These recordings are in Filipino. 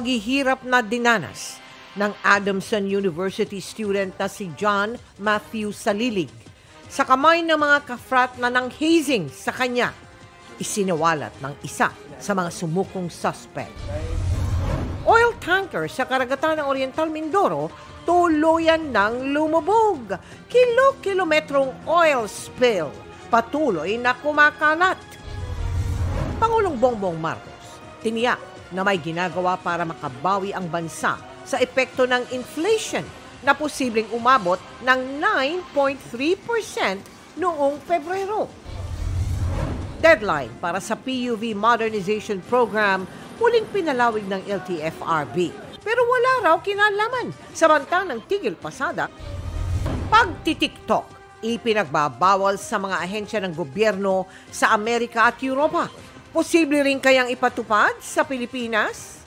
paghihirap na dinanas ng Adamson University student na si John Matthew Salilig sa kamay ng mga kafrat na nang hazing sa kanya. Isinawalat ng isa sa mga sumukong suspect. Oil tanker sa karagatan ng Oriental Mindoro tuluyan ng lumubog. Kilo-kilometrong oil spill patuloy na kumakalat. Pangulong Bongbong Marcos tiniyak na may ginagawa para makabawi ang bansa sa epekto ng inflation na posibleng umabot ng 9.3% noong Pebrero. Deadline para sa PUV Modernization Program muling pinalawig ng LTFRB. Pero wala raw kinalaman samantalang tigil pasada. Pagtitiktok, ipinagbabawal sa mga ahensya ng gobyerno sa Amerika at Europa. Posible rin kayang ipatupad sa Pilipinas?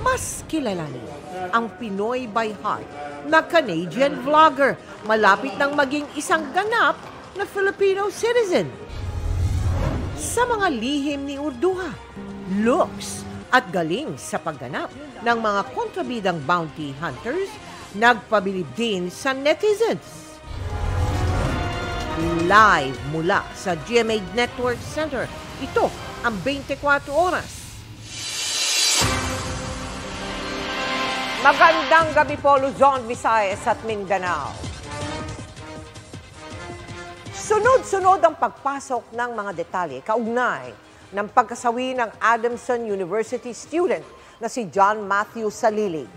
Mas kilalanin ang Pinoy by Heart na Canadian vlogger malapit nang maging isang ganap na Filipino citizen. Sa mga lihim ni Urduha, looks at galing sa pagganap ng mga kontrabidang bounty hunters, nagpabilib din sa netizens. Live mula sa GMA Network Center, ito ang 24 oras. Magandang gabi po Luzon, Visayas at Mindanao. Sunod-sunod ang pagpasok ng mga detalye kaugnay ng pagkasawi ng Adamson University student na si John Matthew Salilig.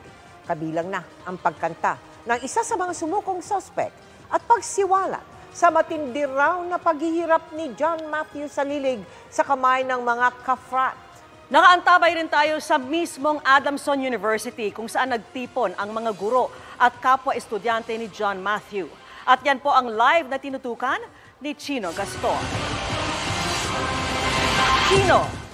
Kabilang na ang pagkanta ng isa sa mga sumukong suspect at pagsiwala sa matindi raw na paghihirap ni John Matthew Salilig sa kamay ng mga kafrat. Nakaantabay rin tayo sa mismong Adamson University kung saan nagtipon ang mga guro at kapwa-estudyante ni John Matthew. At yan po ang live na tinutukan ni Chino Gaston. Chino,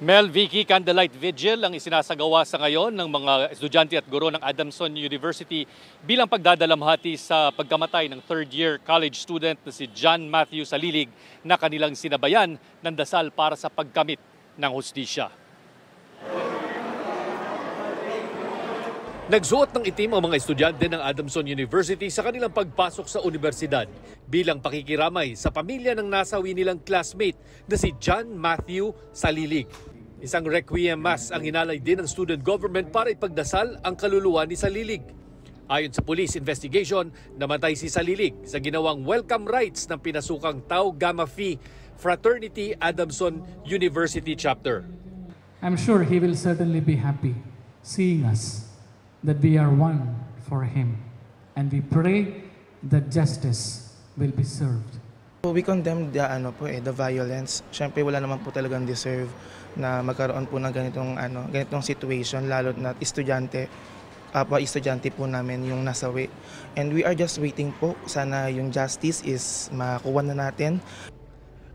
Mel Vicky Candlelight Vigil ang isinasagawa sa ngayon ng mga estudyante at guro ng Adamson University bilang pagdadalamhati sa pagkamatay ng third-year college student na si John Matthew Salilig na kanilang sinabayan ng dasal para sa pagkamit ng hustisya. Nagsuot ng itim ang mga estudyante ng Adamson University sa kanilang pagpasok sa universidad bilang pakikiramay sa pamilya ng nasawi nilang classmate na si John Matthew Salilig. Isang requiem mass ang hinalay din ng student government para ipagdasal ang kaluluwa ni Salilig. Ayon sa police investigation, namatay si Salilig sa ginawang welcome rites ng pinasukang Tau Gamma Phi Fraternity Adamson University Chapter. I'm sure He will certainly be happy seeing us, that we are one for Him. And we pray that justice will be served. So we condemn the, ano po, eh, the violence. Siyempre wala naman po talagang deserve na magkaroon po ng ganitong, ano, ganitong situation, lalo na estudyante, kapwa estudyante po namin yung nasawi. And we are just waiting po. Sana yung justice is makuha na natin.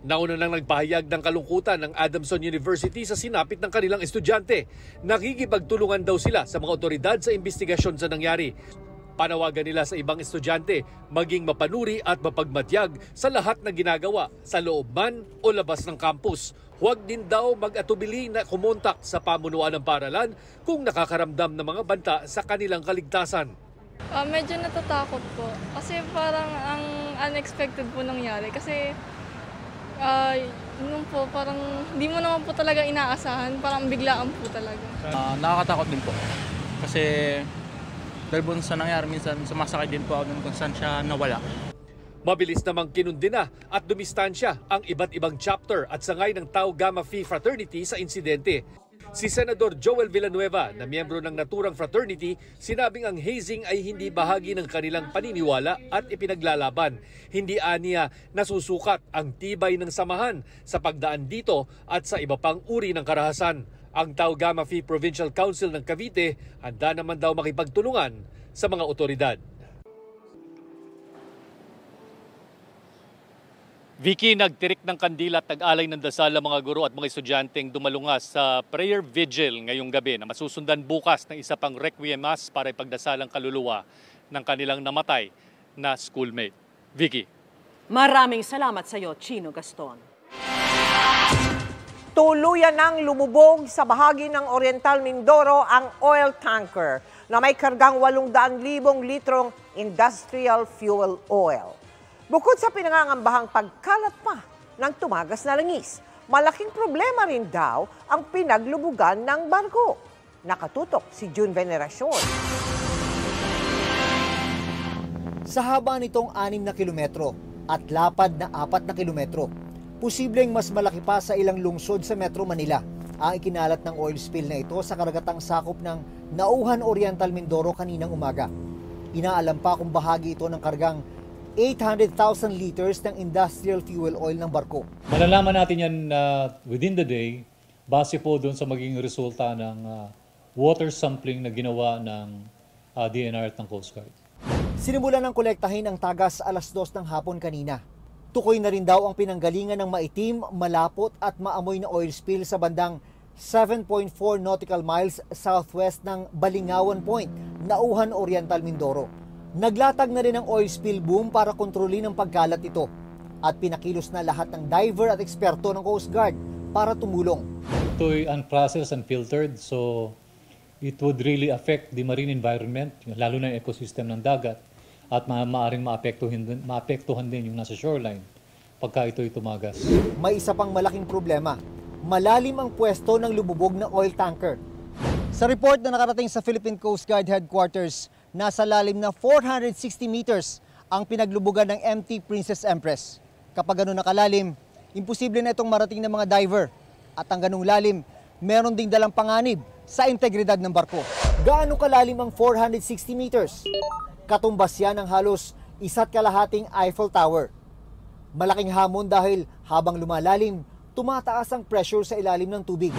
Nauna nang nagpahayag ng kalungkutan ng Adamson University sa sinapit ng kanilang estudyante. Nakikipagtulungan daw sila sa mga otoridad sa investigasyon sa nangyari. Panawagan nila sa ibang estudyante maging mapanuri at mapagmatyag sa lahat na ginagawa sa loob man o labas ng campus. Huwag din daw mag-atubili na kumontak sa pamunuan ng paralan kung nakakaramdam ng mga banta sa kanilang kaligtasan. Ah, medyo natatakot po. Kasi parang ang unexpected po nangyari. Kasi ah, nung po parang hindi mo naman po talaga inaasahan. Parang biglaan po talaga. Ah, nakakatakot din po. Kasi dahil po sa nangyari, minsan sumasakay din po ako dun kung saan siya nawala. Mabilis namang kinundi na at dumistansya ang iba't ibang chapter at sangay ng Tau Gamma Phi Fraternity sa insidente. Si Senador Joel Villanueva na miyembro ng naturang fraternity, sinabing ang hazing ay hindi bahagi ng kanilang paniniwala at ipinaglalaban. Hindi aniya nasusukat ang tibay ng samahan sa pagdaan dito at sa iba pang uri ng karahasan. Ang Tau Gamma Phi Provincial Council ng Cavite handa naman daw makipagtulungan sa mga otoridad. Vicky, nagtirik ng kandila at nag-alay ng dasal ang mga guro at mga estudyanteng dumalungas sa prayer vigil ngayong gabi na masusundan bukas ng isa pang requiem mass para ipagdasal ang kaluluwa ng kanilang namatay na schoolmate. Vicky. maraming salamat sa iyo, Chino Gaston. Tuluyan nang lumubog sa bahagi ng Oriental Mindoro ang oil tanker na may kargang 800,000 litrong industrial fuel oil. Bukod sa pinangangambahang pagkalat pa ng tumagas na langis, malaking problema rin daw ang pinaglubugan ng barko. Nakatutok si June Veneracion. Sa haba nitong 6 na kilometro at lapad na 4 na kilometro, posibleng mas malaki pa sa ilang lungsod sa Metro Manila ang ikinalat ng oil spill na ito sa karagatang sakop ng Nauhan Oriental Mindoro kaninang umaga. Inaalam pa kung bahagi ito ng kargang 800,000 liters ng industrial fuel oil ng barko. Malalaman natin yan uh, within the day base po doon sa maging resulta ng uh, water sampling na ginawa ng uh, DNR at ng Coast Guard. Sinimulan ng kolektahin ang tagas alas 2 ng hapon kanina. Tukoy na rin daw ang pinanggalingan ng maitim, malapot at maamoy na oil spill sa bandang 7.4 nautical miles southwest ng Balingawan Point, Nauhan Oriental, Mindoro. Naglatag na rin ang oil spill boom para kontrolin ang pagkalat ito at pinakilos na lahat ng diver at eksperto ng Coast Guard para tumulong. Ito'y unprocessed and filtered so it would really affect the marine environment, lalo na yung ecosystem ng dagat at ma maaaring maapektuhan din, maapektuhan din yung nasa shoreline pagka ito'y tumagas. May isa pang malaking problema. Malalim ang pwesto ng lumubog na oil tanker. Sa report na nakarating sa Philippine Coast Guard Headquarters, nasa lalim na 460 meters ang pinaglubugan ng MT Princess Empress. Kapag ganun nakalalim, imposible na itong marating ng mga diver. At ang ganung lalim, meron ding dalang panganib sa integridad ng barko. Gaano kalalim ang 460 meters? Katumbas yan ng halos isa't kalahating Eiffel Tower. Malaking hamon dahil habang lumalalim, tumataas ang pressure sa ilalim ng tubig.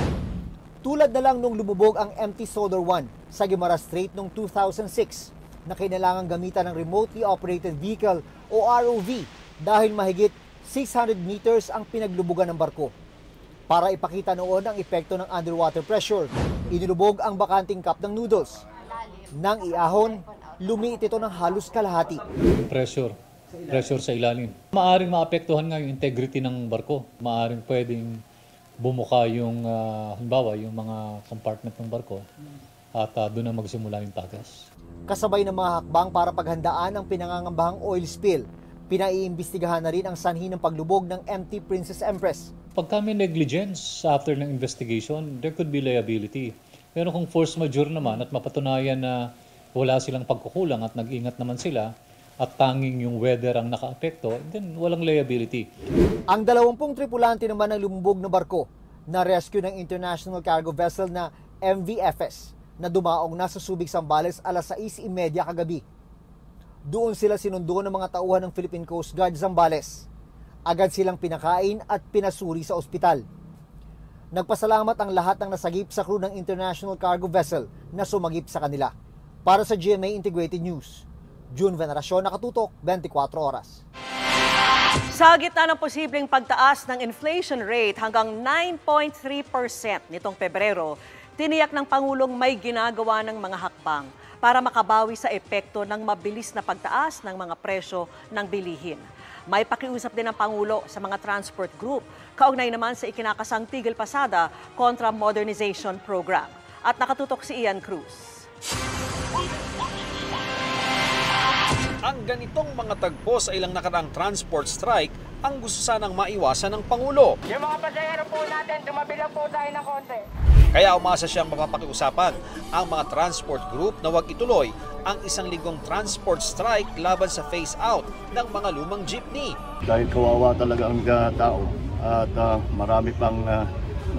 Tulad na lang nung lumubog ang MT Sodor 1 sa Guimaras Strait noong 2006 na kailangang gamitan ng remotely operated vehicle o ROV dahil mahigit 600 meters ang pinaglubugan ng barko. Para ipakita noon ang epekto ng underwater pressure, inilubog ang bakanting cup ng noodles. Nang iahon, lumiit ito ng halos kalahati. Pressure, pressure sa ilalim. Maaring maapektuhan nga yung integrity ng barko. Maaring pwedeng bumuka yung, uh, halimbawa, yung mga compartment ng barko at uh, doon na magsimula yung tagas. Kasabay ng mga hakbang para paghandaan ang pinangangambahang oil spill, pinaiimbestigahan na rin ang sanhi ng paglubog ng MT Princess Empress. Pagka may negligence after ng investigation, there could be liability. Pero kung force majeure naman at mapatunayan na wala silang pagkukulang at nag-ingat naman sila at tanging yung weather ang nakaapekto, then walang liability. Ang dalawampung tripulante naman ng lumubog na barko na rescue ng International Cargo Vessel na MVFS na dumaong nasa Subic, Sambales alas 6.30 kagabi. Doon sila sinundo ng mga tauhan ng Philippine Coast Guard Zambales. Agad silang pinakain at pinasuri sa ospital. Nagpasalamat ang lahat ng nasagip sa crew ng International Cargo Vessel na sumagip sa kanila. Para sa GMA Integrated News, June Veneracion, nakatutok 24 oras. Sa gitna ng posibleng pagtaas ng inflation rate hanggang 9.3% nitong Pebrero, tiniyak ng Pangulong may ginagawa ng mga hakbang para makabawi sa epekto ng mabilis na pagtaas ng mga presyo ng bilihin. May pakiusap din ng Pangulo sa mga transport group, kaugnay naman sa ikinakasang Tigil Pasada kontra Modernization Program. At nakatutok si Ian Cruz. Ganitong mga tagpo sa ilang nakaraang transport strike ang gusto sanang maiwasan ng Pangulo. Yung mga pasahero po natin, tumabi lang po tayo ng konti. Kaya umasa siyang mapapakiusapan ang mga transport group na wag ituloy ang isang linggong transport strike laban sa phase-out ng mga lumang jeepney. Dahil kawawa talaga ang uh, tao at uh, marami pang uh,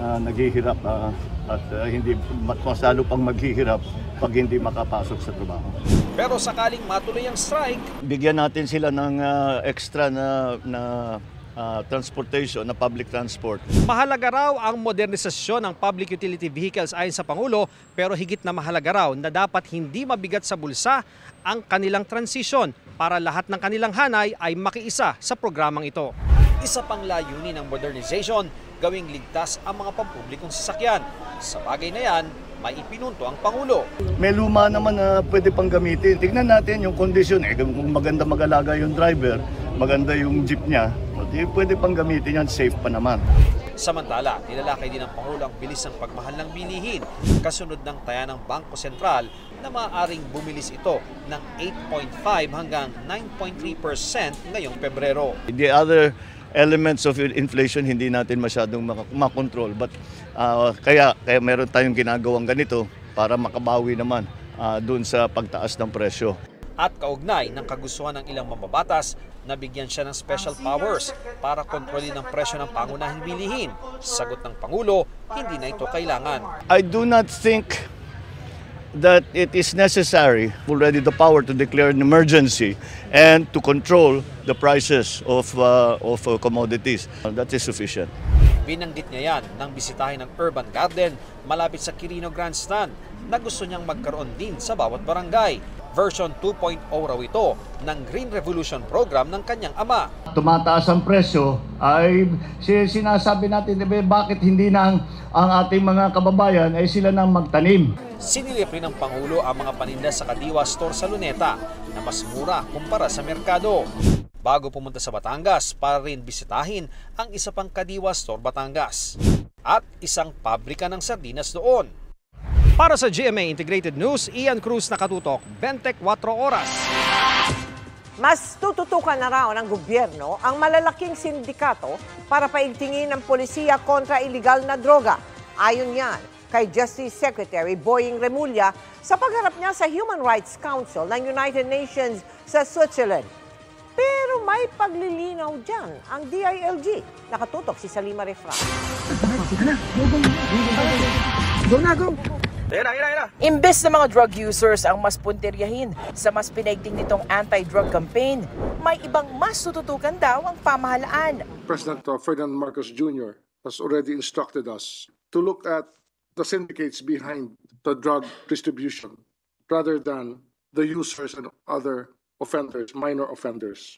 na naghihirap uh, at uh, hindi mas masalo pang maghihirap pag hindi makapasok sa trabaho. Pero sakaling matuloy ang strike, Bigyan natin sila ng uh, extra na, na uh, transportation, na public transport. mahalaga raw ang modernisasyon ng public utility vehicles ayon sa Pangulo pero higit na mahalaga raw na dapat hindi mabigat sa bulsa ang kanilang transition para lahat ng kanilang hanay ay makiisa sa programang ito. Isa pang layunin ng modernization, gawing ligtas ang mga pampublikong sasakyan. Sa bagay na yan, may ipinunto ang Pangulo. May luma naman na pwede pang gamitin. Tignan natin yung kondisyon. Eh, kung maganda mag-alaga yung driver, maganda yung jeep niya, di pwede pang gamitin yan, safe pa naman. Samantala, nilalakay din ng Pangulo ang bilis ng pagmahal ng bilihin kasunod ng taya ng Bangko Sentral na maaaring bumilis ito ng 8.5 hanggang 9.3% ngayong Pebrero. The other elements of inflation hindi natin masyadong mak- makontrol but uh, kaya kaya meron tayong ginagawang ganito para makabawi naman uh, doon sa pagtaas ng presyo. At kaugnay ng kagustuhan ng ilang mambabatas, nabigyan siya ng special powers para kontrolin ang presyo ng pangunahing bilihin. Sagot ng Pangulo, hindi na ito kailangan. I do not think that it is necessary already the power to declare an emergency and to control the prices of uh, of uh, commodities. That is sufficient. Binanggit niya yan nang bisitahin ng Urban Garden malapit sa Quirino Grandstand na gusto niyang magkaroon din sa bawat barangay. Version 2.0 raw ito ng Green Revolution program ng kanyang ama. Tumataas ang presyo ay si- sinasabi natin, "Diba, bakit hindi na ang, ang ating mga kababayan ay sila nang magtanim? Sinilip rin ng Pangulo ang mga paninda sa Kadiwa Store sa Luneta na mas mura kumpara sa merkado. Bago pumunta sa Batangas para rin bisitahin ang isa pang Kadiwa Store Batangas at isang pabrika ng sardinas doon. Para sa GMA Integrated News, Ian Cruz nakatutok, 24 oras. Mas tututukan na raw ng gobyerno ang malalaking sindikato para paigtingin ng polisiya kontra iligal na droga. Ayon yan kay Justice Secretary Boying Remulla sa pagharap niya sa Human Rights Council ng United Nations sa Switzerland. Pero may paglilinaw dyan ang DILG. Nakatutok si Salima Refra. Imbes na mga drug users ang mas punteryahin sa mas pinaigting nitong anti-drug campaign, may ibang mas tututukan daw ang pamahalaan. President uh, Ferdinand Marcos Jr. has already instructed us to look at the syndicates behind the drug distribution rather than the users and other offenders, minor offenders.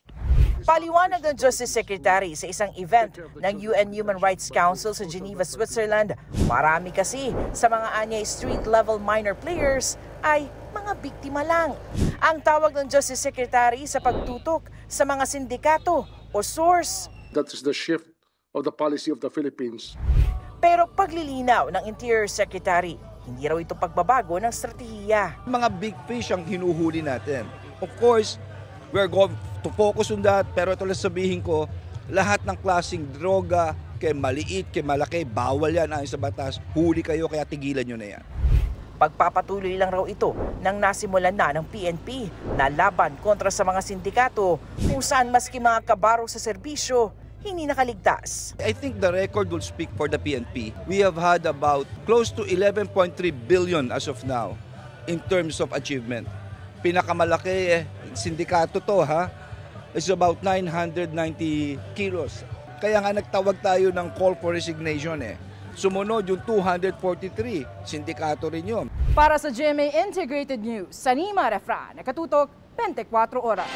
Paliwanag ng Justice Secretary sa isang event ng UN Human Rights Council sa Geneva, Switzerland, marami kasi sa mga anyay street-level minor players ay mga biktima lang. Ang tawag ng Justice Secretary sa pagtutok sa mga sindikato o source. That is the shift of the policy of the Philippines. Pero paglilinaw ng Interior Secretary, hindi raw ito pagbabago ng strategiya. Mga big fish ang hinuhuli natin. Of course, we're going to focus on that. Pero ito lang sabihin ko, lahat ng klaseng droga, kay maliit, kay malaki, bawal yan ayon sa batas. Huli kayo, kaya tigilan nyo na yan. Pagpapatuloy lang raw ito nang nasimulan na ng PNP na laban kontra sa mga sindikato kung saan maski mga kabaro sa serbisyo hindi nakaligtas. I think the record will speak for the PNP. We have had about close to 11.3 billion as of now in terms of achievement. Pinakamalaki eh, sindikato to ha, is about 990 kilos. Kaya nga nagtawag tayo ng call for resignation eh. Sumunod yung 243, sindikato rin yun. Para sa GMA Integrated News, Sanima Refra, nakatutok 24 oras.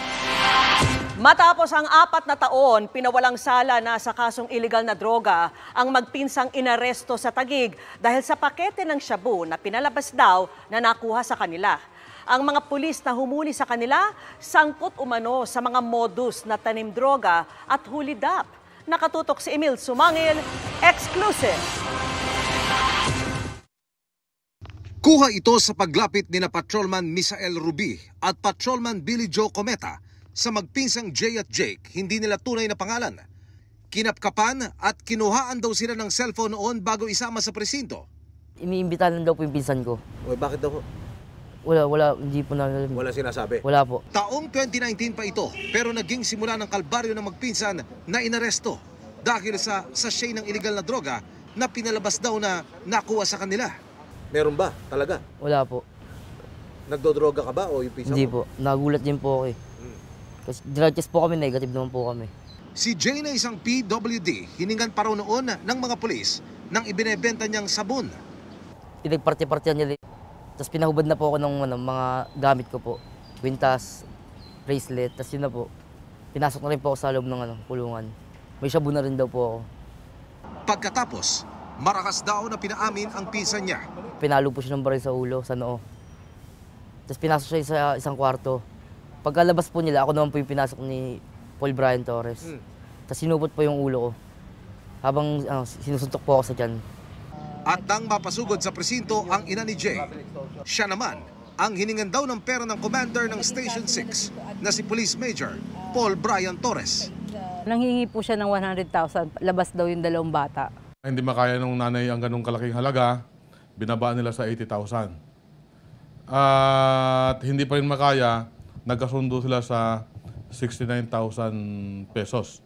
Matapos ang apat na taon, pinawalang sala na sa kasong iligal na droga ang magpinsang inaresto sa Tagig dahil sa pakete ng shabu na pinalabas daw na nakuha sa kanila. Ang mga pulis na humuli sa kanila, sangkot umano sa mga modus na tanim droga at hulidap. Nakatutok si Emil Sumangil, exclusive. Kuha ito sa paglapit ni na Patrolman Misael Rubi at Patrolman Billy Joe Cometa sa magpinsang Jay at Jake, hindi nila tunay na pangalan. Kinapkapan at kinuhaan daw sila ng cellphone noon bago isama sa presinto. Iniimbitahan lang daw po yung pinsan ko. Uy, bakit daw? Wala, wala, hindi po na Wala sinasabi? Wala po. Taong 2019 pa ito, pero naging simula ng kalbaryo ng magpinsan na inaresto dahil sa sachet ng iligal na droga na pinalabas daw na nakuha sa kanila. Meron ba? Talaga? Wala po. Nagdodroga ka ba o yung pinsan Hindi mo? po. Nagulat din po ako eh. Kasi drug test po kami, negative naman po kami. Si Jay na isang PWD, hiningan pa raw noon ng mga pulis nang ibinebenta niyang sabon. Pinagparty-partyan niya din. Tapos pinahubad na po ako ng ano, mga gamit ko po. Quintas, bracelet, tapos yun na po. Pinasok na rin po ako sa loob ng ano, kulungan. May shabu na rin daw po ako. Pagkatapos, marakas daw na pinaamin ang pinsan niya. Pinalo po siya ng baril sa ulo, sa noo. Tapos pinasok siya sa isang kwarto. Pagkalabas po nila, ako naman po yung pinasok ni Paul Brian Torres. Hmm. Tapos sinupot po yung ulo ko. habang ano, sinusuntok po ako sa tiyan. At nang mapasugod sa presinto ang ina ni Jay, siya naman ang hiningan daw ng pera ng commander ng Station 6 na si Police Major Paul Brian Torres. Nanghingi po siya ng 100,000, labas daw yung dalawang bata. Hindi makaya ng nanay ang ganong kalaking halaga, binabaan nila sa 80,000. At hindi pa rin makaya, nagkasundo sila sa 69,000 pesos.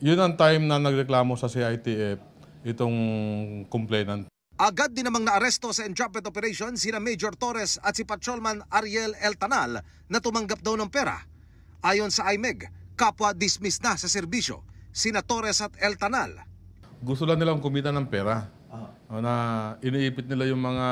Yun ang time na nagreklamo sa CITF itong complainant. Agad din namang naaresto sa entrapment operation sina Major Torres at si Patrolman Ariel Eltanal na tumanggap daw ng pera. Ayon sa IMEG, kapwa dismiss na sa serbisyo sina Torres at Eltanal. Gusto lang nilang kumita ng pera. O Na iniipit nila yung mga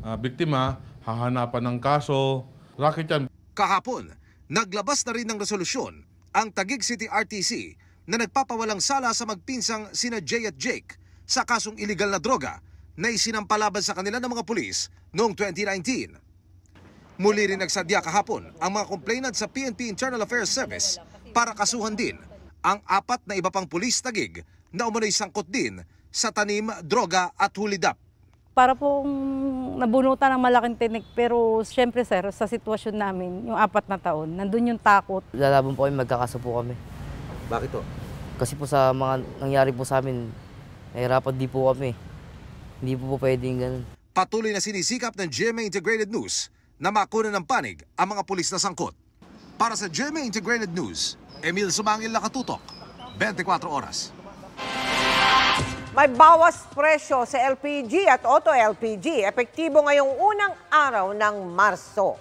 ah, biktima, hahanapan ng kaso. Racket yan. Kahapon, naglabas na rin ng resolusyon ang Taguig City RTC na nagpapawalang sala sa magpinsang sina Jay at Jake sa kasong iligal na droga na isinampalaban sa kanila ng mga pulis noong 2019. Muli rin nagsadya kahapon ang mga complainant sa PNP Internal Affairs Service para kasuhan din ang apat na iba pang pulis tagig na umunoy sangkot din sa tanim, droga at hulidap. Para pong nabunutan ng malaking tinik pero syempre sir, sa sitwasyon namin, yung apat na taon, nandun yung takot. Lalaban po kami, magkakaso po kami. Bakit to? Kasi po sa mga nangyari po sa amin, nahirapan di po kami. Hindi po po pwedeng ganun. Patuloy na sinisikap ng GMA Integrated News na makuna ng panig ang mga pulis na sangkot. Para sa GMA Integrated News, Emil Sumangil Nakatutok, 24 oras. May bawas presyo sa LPG at Auto LPG, epektibo ngayong unang araw ng Marso.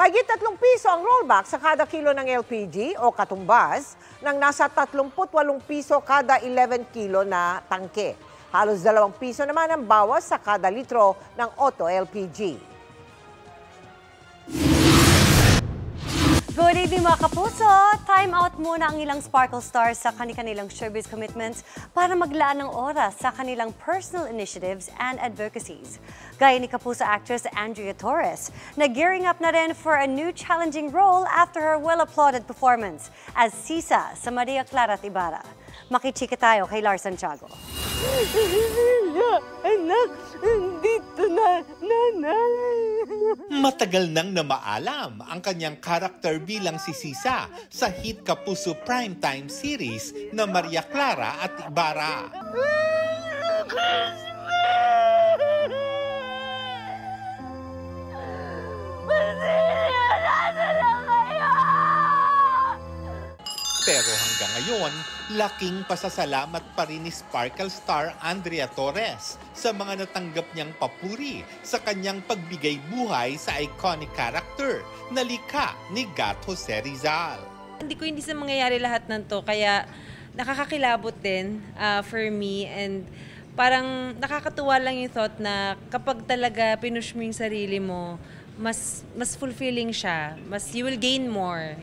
May 3 piso ang rollback sa kada kilo ng LPG o katumbas ng nasa 38 piso kada 11 kilo na tangke. Halos 2 piso naman ang bawas sa kada litro ng Auto LPG. Good evening mga kapuso! Time out muna ang ilang Sparkle Stars sa kanilang showbiz commitments para maglaan ng oras sa kanilang personal initiatives and advocacies. Gaya ni kapuso actress Andrea Torres, na gearing up na rin for a new challenging role after her well-applauded performance as Sisa sa Maria Clara Ibarra. Makichika tayo kay Lars Santiago. Anak, dito na, nanay. Matagal nang namaalam ang kanyang karakter bilang si Sisa sa hit Kapuso Primetime series na Maria Clara at Ibarra. Pero hanggang ngayon, laking pasasalamat pa rin ni Sparkle star Andrea Torres sa mga natanggap niyang papuri sa kanyang pagbigay buhay sa iconic character na likha ni Gat Jose Rizal. Hindi ko hindi sa mangyayari lahat ng to, kaya nakakakilabot din uh, for me and parang nakakatuwa lang yung thought na kapag talaga pinush mo yung sarili mo, mas mas fulfilling siya. Mas you will gain more.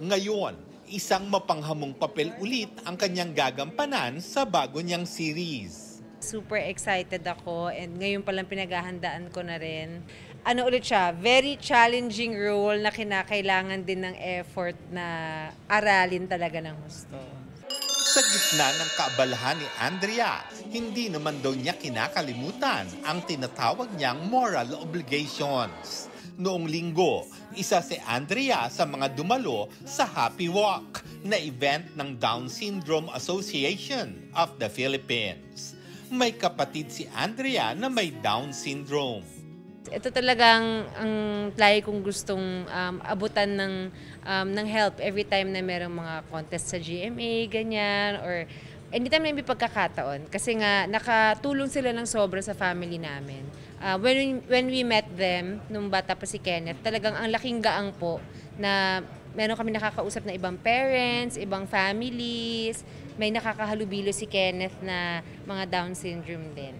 Ngayon, isang mapanghamong papel ulit ang kanyang gagampanan sa bago niyang series. Super excited ako and ngayon palang pinaghahandaan ko na rin. Ano ulit siya, very challenging role na kinakailangan din ng effort na aralin talaga ng gusto. Sa gitna ng kaabalahan ni Andrea, hindi naman daw niya kinakalimutan ang tinatawag niyang moral obligations. Noong linggo, isa si Andrea sa mga dumalo sa Happy Walk na event ng Down Syndrome Association of the Philippines. May kapatid si Andrea na may Down syndrome. Ito talagang ang lagi kong gustong um, abutan ng um, ng help every time na merong mga contest sa GMA, ganyan, or anytime na may pagkakataon. Kasi nga, nakatulong sila ng sobra sa family namin. Uh, when, when we met them, nung bata pa si Kenneth, talagang ang laking gaang po na meron kami nakakausap na ibang parents, ibang families, may nakakahalubilo si Kenneth na mga Down syndrome din.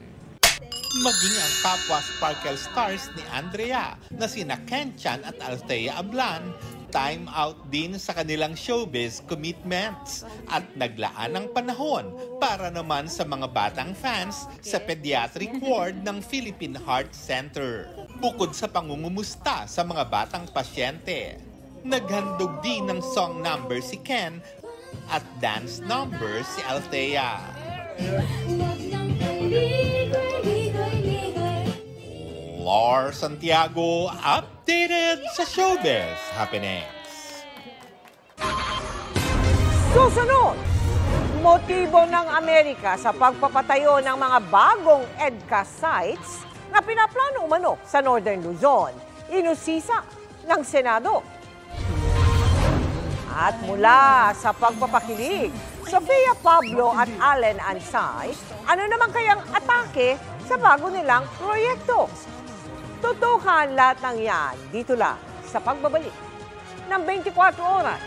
Maging ang kapwa Sparkle Stars ni Andrea na sina Ken Chan at Althea Ablan time out din sa kanilang showbiz commitments at naglaan ng panahon para naman sa mga batang fans sa pediatric ward ng Philippine Heart Center. Bukod sa pangungumusta sa mga batang pasyente, naghandog din ng song number si Ken at dance number si Althea. Lar Santiago updated sa showbiz happenings. Susunod, motibo ng Amerika sa pagpapatayo ng mga bagong EDCA sites na pinaplano umano sa Northern Luzon. Inusisa ng Senado. At mula sa pagpapakilig, Sofia Pablo at Allen Ansay, ano naman kayang atake sa bago nilang proyekto? Tutukan lahat ng yan dito lang sa pagbabalik ng 24 oras.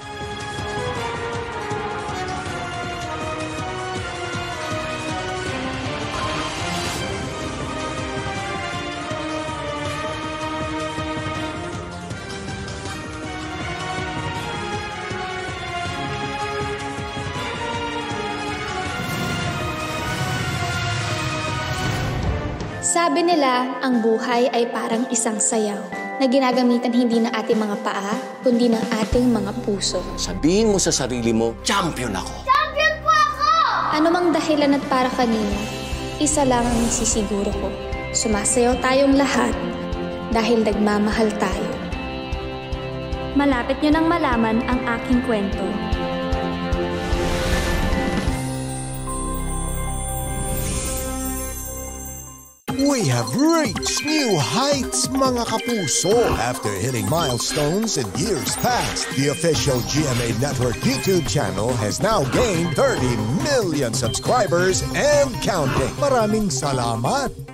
Sabi nila, ang buhay ay parang isang sayaw na ginagamitan hindi ng ating mga paa, kundi ng ating mga puso. Sabihin mo sa sarili mo, champion ako. Champion po ako! Ano mang dahilan at para kanino, isa lang ang sisiguro ko. Sumasayaw tayong lahat dahil nagmamahal tayo. Malapit nyo nang malaman ang aking kwento. We have reached new heights, mga kapuso. After hitting milestones in years past, the official GMA Network YouTube channel has now gained 30 million subscribers and counting. Maraming salamat!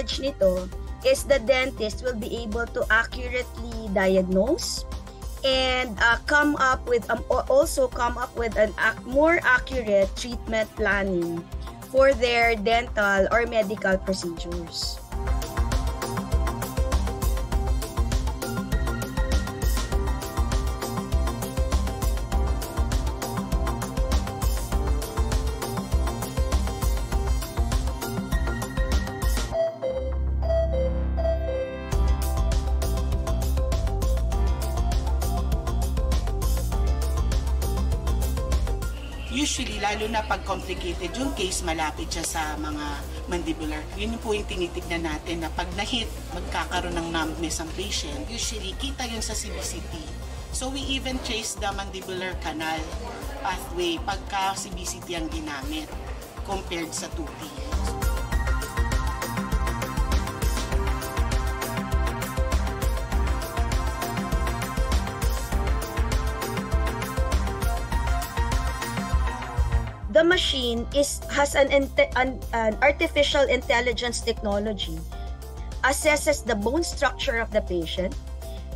Advantage nito is the dentist will be able to accurately diagnose and uh, come up with um, al- also come up with an ac- more accurate treatment planning for their dental or medical procedures. Complicated yung case, malapit siya sa mga mandibular. Yun po yung tinitignan natin na pag na-hit, magkakaroon ng numbness ang patient. Usually, kita yun sa CBCT. So we even trace the mandibular canal pathway pagka CBCT ang ginamit compared sa 2T. Machine is has an, an, an artificial intelligence technology assesses the bone structure of the patient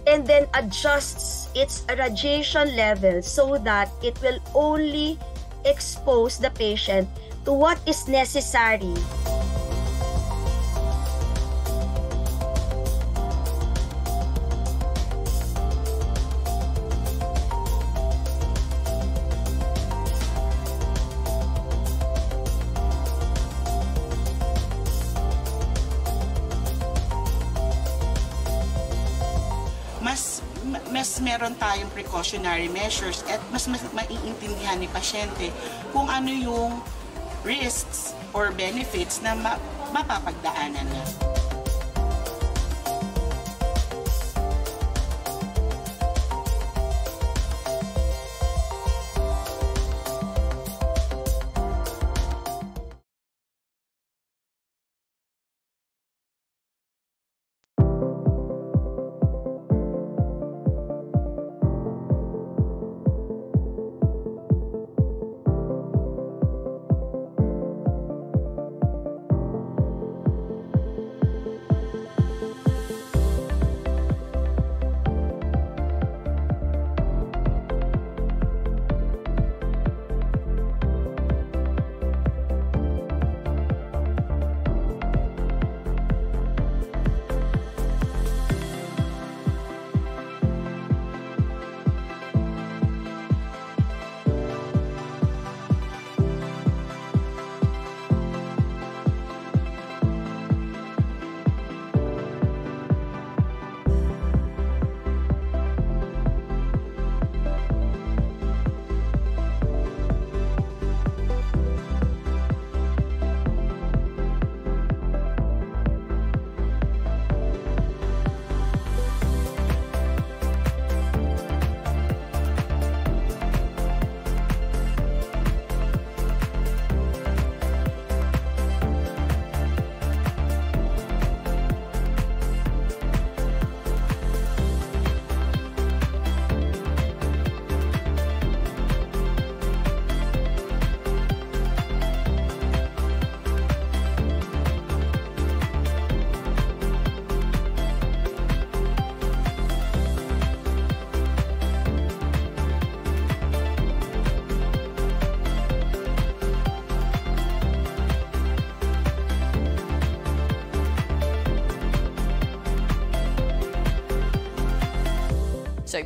and then adjusts its radiation level so that it will only expose the patient to what is necessary precautionary measures at mas, mas maiintindihan ni pasyente kung ano yung risks or benefits na ma- mapapagdaanan niya.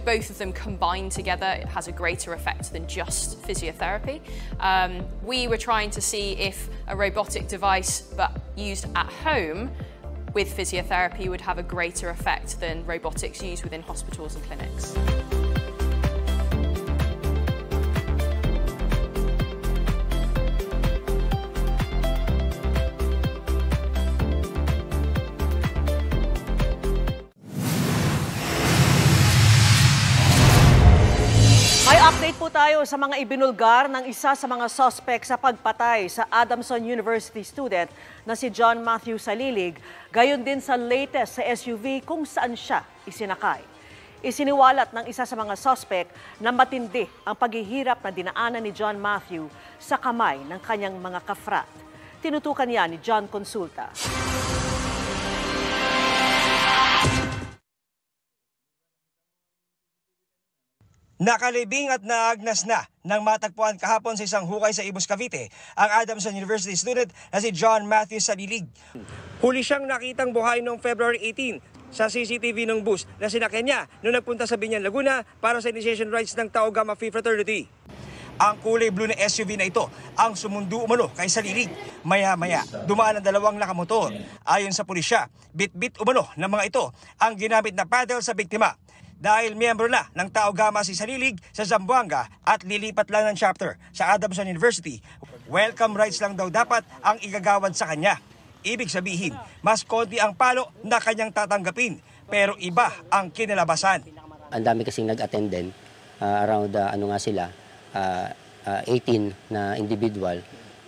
Both of them combined together it has a greater effect than just physiotherapy. Um, we were trying to see if a robotic device, but used at home with physiotherapy, would have a greater effect than robotics used within hospitals and clinics. May update po tayo sa mga ibinulgar ng isa sa mga suspect sa pagpatay sa Adamson University student na si John Matthew Salilig, gayon din sa latest sa SUV kung saan siya isinakay. Isiniwalat ng isa sa mga suspect na matindi ang paghihirap na dinaanan ni John Matthew sa kamay ng kanyang mga kafrat. Tinutukan niya ni John Consulta. Nakalibing at naagnas na nang matagpuan kahapon sa isang hukay sa Ibus Cavite ang Adamson University student na si John Matthew Salilig. Huli siyang nakitang buhay noong February 18 sa CCTV ng bus na sinakyan niya noong nagpunta sa Binyan, Laguna para sa initiation rites ng Tau Gamma Phi Fraternity. Ang kulay blue na SUV na ito ang sumundo umano kay Salilig. Maya-maya, dumaan ang dalawang nakamotor. Ayon sa pulisya, bit-bit umano ng mga ito ang ginamit na paddle sa biktima dahil miyembro na ng Tao Gama si Salilig sa Zamboanga at lilipat lang ng chapter sa Adamson University. Welcome rights lang daw dapat ang igagawad sa kanya. Ibig sabihin, mas konti ang palo na kanyang tatanggapin, pero iba ang kinalabasan. Ang dami kasing nag-attend din, uh, around uh, ano nga sila, uh, uh, 18 na individual.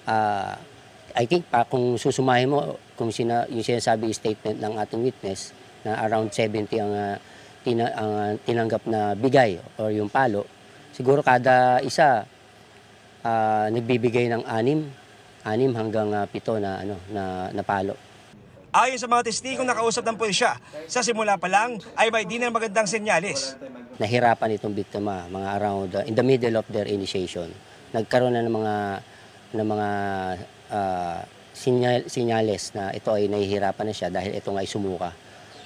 Uh, I think pa kung susumahin mo, kung sina, yung sinasabi statement ng ating witness na around 70 ang uh, tina, uh, tinanggap na bigay or yung palo, siguro kada isa uh, nagbibigay ng anim, anim hanggang uh, pito na ano na, na palo. Ayon sa mga testigong nakausap ng pulisya, sa simula pa lang ay may di na magandang senyales. Nahirapan itong biktima mga around uh, in the middle of their initiation. Nagkaroon na ng mga ng mga uh, sinyal, sinyales na ito ay nahihirapan na siya dahil ito nga ay sumuka.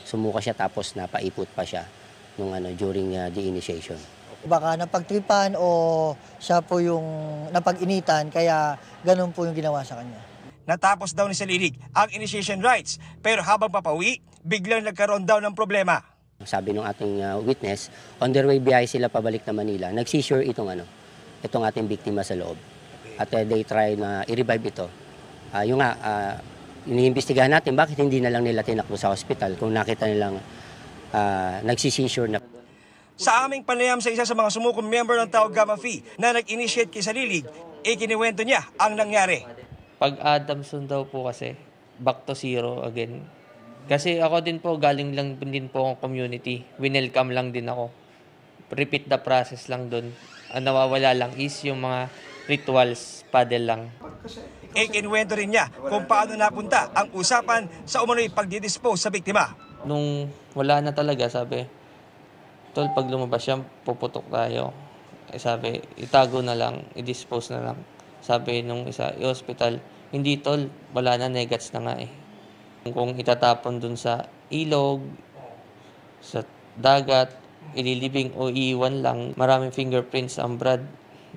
Sumuka siya tapos napaipot pa siya nung ano during uh, the initiation. Baka napagtripan o siya po yung napag-initan kaya ganun po yung ginawa sa kanya. Natapos daw ni Salilig ang initiation rites pero habang papauwi, biglang nagkaroon daw ng problema. Sabi ng ating uh, witness, on their way biyahe sila pabalik na Manila. Nag-seizure itong ano, itong ating biktima sa loob. at uh, they try na i-revive ito. Uh, yung nga, uh, iniimbestigahan natin bakit hindi na lang nila tinakbo sa hospital kung nakita nilang uh, nagsisensure na. Sa aming panayam sa isa sa mga sumukong member ng Tao Gamma Phi na nag-initiate kay Salilig, ikiniwento niya ang nangyari. Pag Adamson daw po kasi, back to zero again. Kasi ako din po, galing lang din po ang community. Winelcome lang din ako. Repeat the process lang doon. Ang nawawala lang is yung mga rituals, paddle lang. Ikinwento rin niya kung paano napunta ang usapan sa umano'y pagdidispose sa biktima. Nung wala na talaga, sabi, Tol, pag lumabas siya, puputok tayo. Eh, sabi, itago na lang, i-dispose na lang. Sabi nung isa, i-hospital, hindi tol, wala na, negats na nga eh. Kung itatapon dun sa ilog, sa dagat, ililibing o iiwan lang, maraming fingerprints ang Brad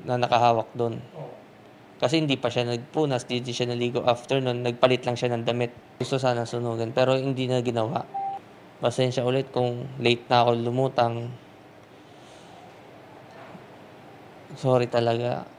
na nakahawak doon. Kasi hindi pa siya nagpunas, hindi siya naligo after nun, nagpalit lang siya ng damit. Gusto sana sunugan, pero hindi na ginawa. Pasensya ulit kung late na ako lumutang. Sorry talaga.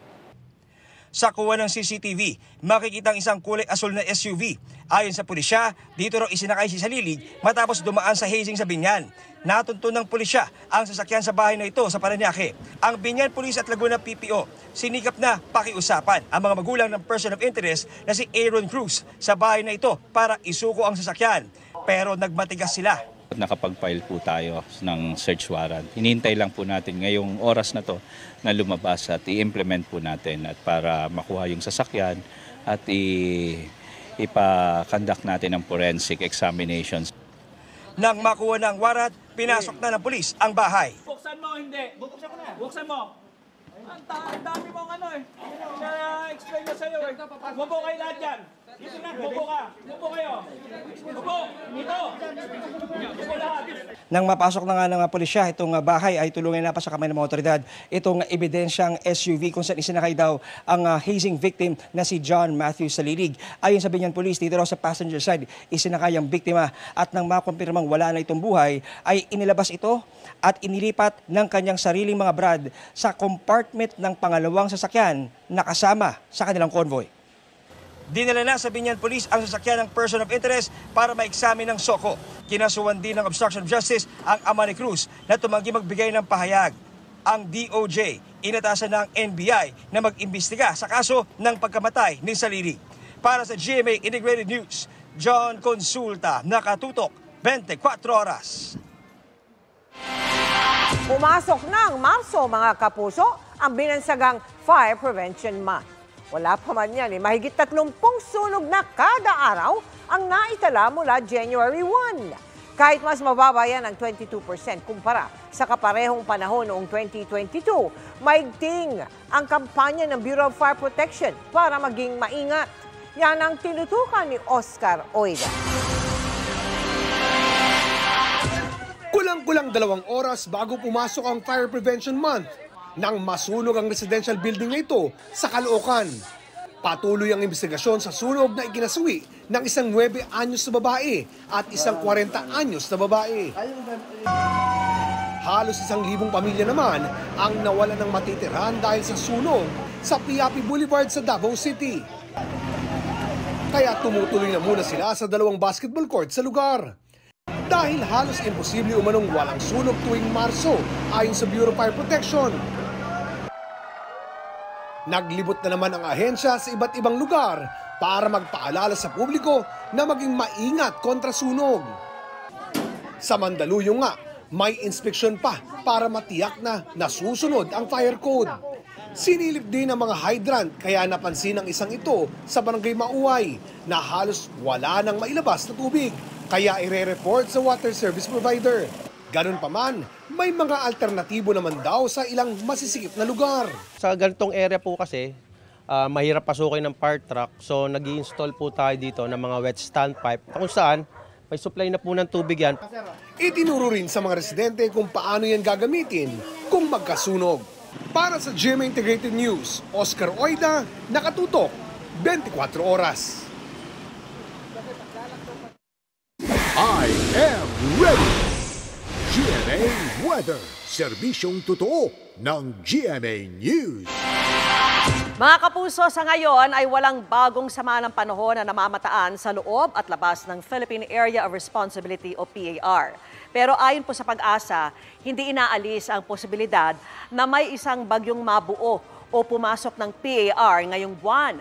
Sa kuha ng CCTV, makikita ang isang kulay asul na SUV. Ayon sa pulisya, dito raw isinakay si Salilig matapos dumaan sa hazing sa Binyan. Natuntun ng pulisya ang sasakyan sa bahay na ito sa Paranaque. Ang Binyan Police at Laguna PPO sinikap na pakiusapan ang mga magulang ng person of interest na si Aaron Cruz sa bahay na ito para isuko ang sasakyan. Pero nagmatigas sila nakapag-file po tayo ng search warrant. Hinihintay lang po natin ngayong oras na to na lumabas at i-implement po natin at para makuha yung sasakyan at i- ipa-conduct natin ang forensic examinations. Nang makuha ng warrant, pinasok na ng pulis ang bahay. Buksan mo, hindi. Buksan mo na. Buksan mo. Ang, dami mong ano eh. Na-explain na sa'yo eh. Mubo kayo lahat yan. Mubo ka. Mubo kayo. Nang mapasok na nga ng pulisya, itong uh, bahay ay tulungan na pa sa kamay ng mga otoridad. Itong ebidensyang SUV kung saan isinakay daw ang uh, hazing victim na si John Matthew Salilig. Ayon sa Binyan Police, dito raw sa passenger side, isinakay ang biktima at nang makumpirmang wala na itong buhay, ay inilabas ito at inilipat ng kanyang sariling mga brad sa compartment ng pangalawang sasakyan na kasama sa kanilang convoy. Dinala na sa Binyan Police ang sasakyan ng person of interest para ma-examine ng SOCO. Kinasuhan din ng obstruction of justice ang ama Cruz na tumanggi magbigay ng pahayag. Ang DOJ inatasan ng NBI na mag-imbestiga sa kaso ng pagkamatay ni Salili. Para sa GMA Integrated News, John Consulta, nakatutok 24 oras. Pumasok ang Marso, mga kapuso, ang binansagang Fire Prevention Month. Wala pa man yan eh. Mahigit 30 sunog na kada araw ang naitala mula January 1. Kahit mas mababa yan ng 22% kumpara sa kaparehong panahon noong 2022, maigting ang kampanya ng Bureau of Fire Protection para maging maingat. Yan ang tinutukan ni Oscar Oida. Kulang-kulang dalawang oras bago pumasok ang Fire Prevention Month nang masunog ang residential building na ito sa Caloocan. Patuloy ang investigasyon sa sunog na ikinasui ng isang 9 anyos na babae at isang 40 anyos na babae. Halos isang libong pamilya naman ang nawala ng matitirhan dahil sa sunog sa Piapi Boulevard sa Davao City. Kaya tumutuloy na muna sila sa dalawang basketball court sa lugar. Dahil halos imposible umanong walang sunog tuwing Marso ayon sa Bureau of Fire Protection. Naglibot na naman ang ahensya sa iba't ibang lugar para magpaalala sa publiko na maging maingat kontra sunog. Sa Mandaluyong nga, may inspeksyon pa para matiyak na nasusunod ang fire code. Sinilip din ang mga hydrant kaya napansin ang isang ito sa barangay Mauay na halos wala nang mailabas na tubig kaya ire-report sa water service provider. Ganun pa man, may mga alternatibo naman daw sa ilang masisikip na lugar. Sa ganitong area po kasi, uh, mahirap pasukin ng fire truck. So nag install po tayo dito ng mga wet stand pipe kung saan may supply na po ng tubig yan. Itinuro rin sa mga residente kung paano yan gagamitin kung magkasunog. Para sa GMA Integrated News, Oscar Oida, nakatutok 24 oras. I am ready! GMA Weather, serbisyong totoo ng GMA News. Mga kapuso, sa ngayon ay walang bagong sama ng panahon na namamataan sa loob at labas ng Philippine Area of Responsibility o PAR. Pero ayon po sa pag-asa, hindi inaalis ang posibilidad na may isang bagyong mabuo o pumasok ng PAR ngayong buwan.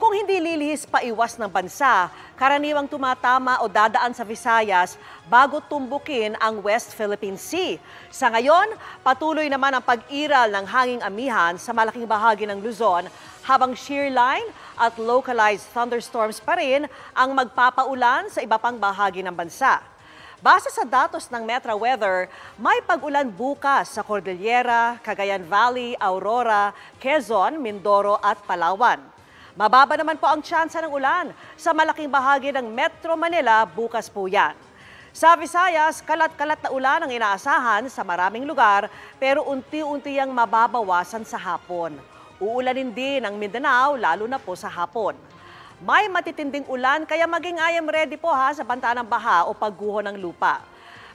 Kung hindi lilihis pa iwas ng bansa, karaniwang tumatama o dadaan sa Visayas bago tumbukin ang West Philippine Sea. Sa ngayon, patuloy naman ang pag-iral ng hanging amihan sa malaking bahagi ng Luzon habang shear line at localized thunderstorms pa rin ang magpapaulan sa iba pang bahagi ng bansa. Base sa datos ng Metra Weather, may pag-ulan bukas sa Cordillera, Cagayan Valley, Aurora, Quezon, Mindoro at Palawan. Mababa naman po ang tsansa ng ulan sa malaking bahagi ng Metro Manila bukas po yan. Sa Visayas, kalat-kalat na ulan ang inaasahan sa maraming lugar pero unti-unti ang mababawasan sa hapon. Uulanin din ang Mindanao lalo na po sa hapon. May matitinding ulan kaya maging I am ready po ha sa banta ng baha o pagguho ng lupa.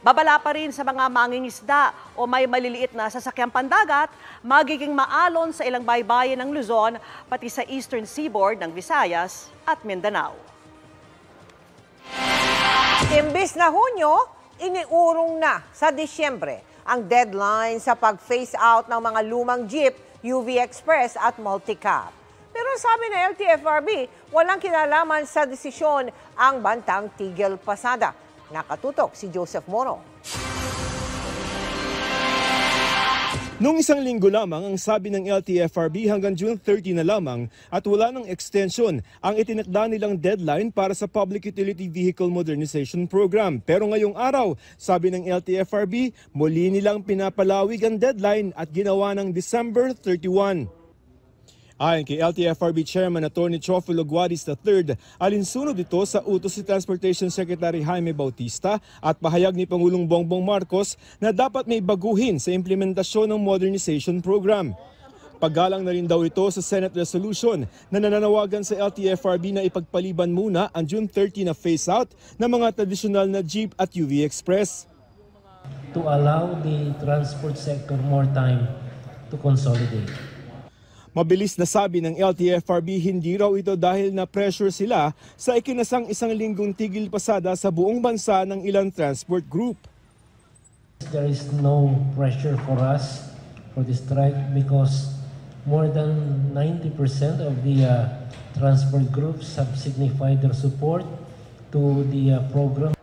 Babala pa rin sa mga mangingisda o may maliliit na sasakyang pandagat, magiging maalon sa ilang baybayin ng Luzon, pati sa eastern seaboard ng Visayas at Mindanao. Imbis na Hunyo, iniurong na sa Disyembre ang deadline sa pag-phase out ng mga lumang jeep, UV Express at Multicab. Pero sabi ng LTFRB, walang kinalaman sa desisyon ang bantang Tigil Pasada. Nakatutok si Joseph Moro. Noong isang linggo lamang ang sabi ng LTFRB hanggang June 30 na lamang at wala ng extension ang itinakda nilang deadline para sa Public Utility Vehicle Modernization Program. Pero ngayong araw, sabi ng LTFRB, muli nilang pinapalawig ang deadline at ginawa ng December 31. Ayon kay LTFRB Chairman Atty. Chofilo Guadis III, alinsunod ito sa utos si Transportation Secretary Jaime Bautista at pahayag ni Pangulong Bongbong Marcos na dapat may baguhin sa implementasyon ng modernization program. Paggalang na rin daw ito sa Senate resolution na nananawagan sa LTFRB na ipagpaliban muna ang June 30 na phase-out ng mga tradisyonal na Jeep at UV Express. To allow the transport sector more time to consolidate. Mabilis na sabi ng LTFRB hindi raw ito dahil na pressure sila sa ikinasang isang linggong tigil pasada sa buong bansa ng ilang transport group. There is no pressure for us for the strike because more than 90% of the uh, transport groups have signified their support to the uh, program.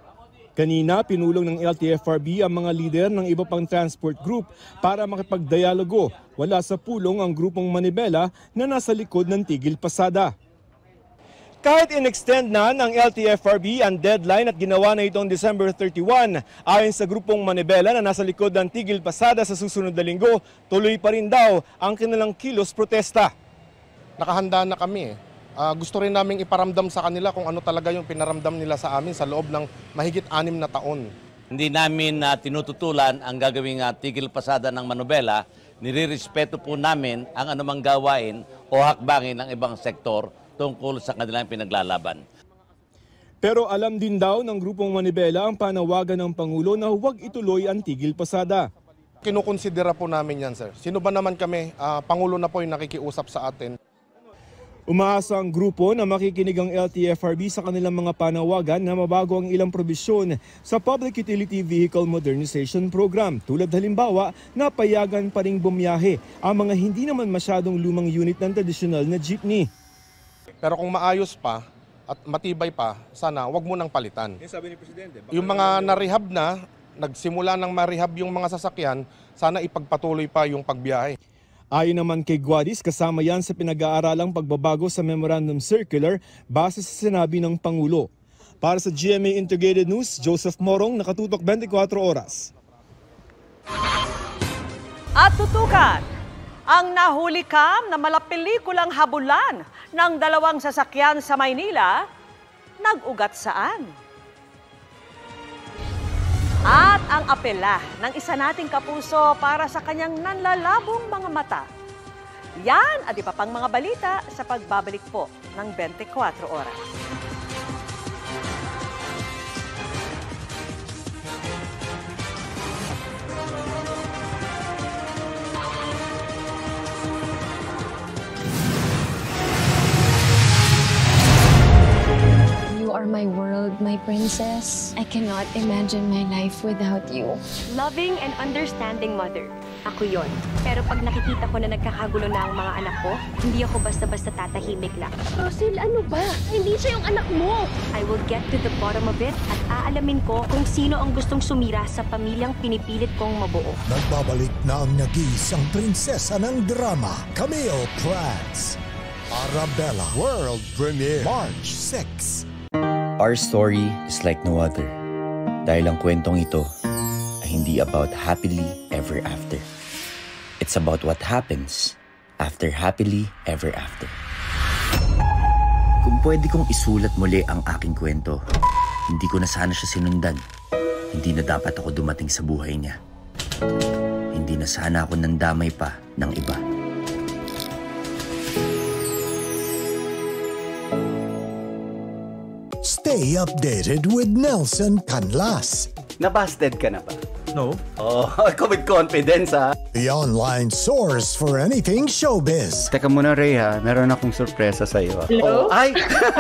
Kanina, pinulong ng LTFRB ang mga lider ng iba pang transport group para makipagdialogo. Wala sa pulong ang grupong Manibela na nasa likod ng Tigil Pasada. Kahit in-extend na ng LTFRB ang deadline at ginawa na itong December 31, ayon sa grupong Manibela na nasa likod ng Tigil Pasada sa susunod na linggo, tuloy pa rin daw ang kanilang kilos protesta. Nakahanda na kami eh uh, gusto rin naming iparamdam sa kanila kung ano talaga yung pinaramdam nila sa amin sa loob ng mahigit anim na taon. Hindi namin uh, tinututulan ang gagawing uh, tigil pasada ng Manobela. Nirirespeto po namin ang anumang gawain o hakbangin ng ibang sektor tungkol sa kanilang pinaglalaban. Pero alam din daw ng grupong Manibela ang panawagan ng Pangulo na huwag ituloy ang tigil pasada. Kinukonsidera po namin yan, sir. Sino ba naman kami? Uh, Pangulo na po yung nakikiusap sa atin. Umaasa ang grupo na makikinig ang LTFRB sa kanilang mga panawagan na mabago ang ilang probisyon sa Public Utility Vehicle Modernization Program. Tulad halimbawa na payagan pa ring bumiyahe ang mga hindi naman masyadong lumang unit ng tradisyonal na jeepney. Pero kung maayos pa at matibay pa, sana wag mo nang palitan. Yung sabi ni Presidente, yung mga na-rehab na, nagsimula ng ma-rehab yung mga sasakyan, sana ipagpatuloy pa yung pagbiyahe. Ayon naman kay Guadis, kasama yan sa pinag-aaralang pagbabago sa Memorandum Circular base sa sinabi ng Pangulo. Para sa GMA Integrated News, Joseph Morong, nakatutok 24 oras. At tutukan, ang nahuli kam na malapelikulang habulan ng dalawang sasakyan sa Maynila, nag-ugat saan? At ang apela ng isa nating kapuso para sa kanyang nanlalabong mga mata. Yan at iba pang mga balita sa pagbabalik po ng 24 oras. My princess. I cannot imagine my life without you. Loving and understanding mother. Ako yon. Pero pag nakikita ko na nagkakagulo na ang mga anak ko, hindi ako basta-basta tatahimik lang. Rosil, ano ba? Hindi siya yung anak mo! I will get to the bottom of it at aalamin ko kung sino ang gustong sumira sa pamilyang pinipilit kong mabuo. Nagbabalik na ang nag-iisang prinsesa ng drama, Camille Prats. Arabella World Premiere March 6. Our story is like no other. Dahil ang kwentong ito ay hindi about happily ever after. It's about what happens after happily ever after. Kung pwede kong isulat muli ang aking kwento, hindi ko na sana siya sinundan. Hindi na dapat ako dumating sa buhay niya. Hindi na sana ako nandamay pa ng iba. Stay updated with Nelson Canlas. Nabasted ka na ba? No. Oh, ako with confidence ha. The online source for anything showbiz. Teka muna Ray ha, meron akong sorpresa sa iyo. Hello? Oh, ay!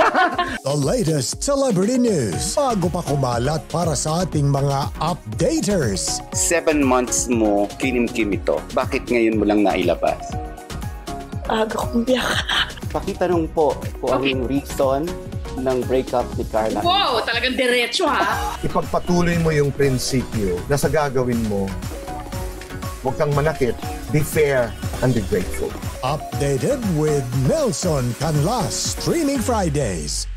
The latest celebrity news. Bago pa kumalat para sa ating mga updaters. Seven months mo kinim-kim ito. Bakit ngayon mo lang nailabas? Aga kong biyak. Pakitanong po kung ang reason ng breakup ni Carla. Wow, talagang diretso ha. ipagpatuloy mo yung prinsipyo na sa gagawin mo, huwag kang manakit, be fair, and be grateful. Updated with Nelson Canlas. Streaming Fridays.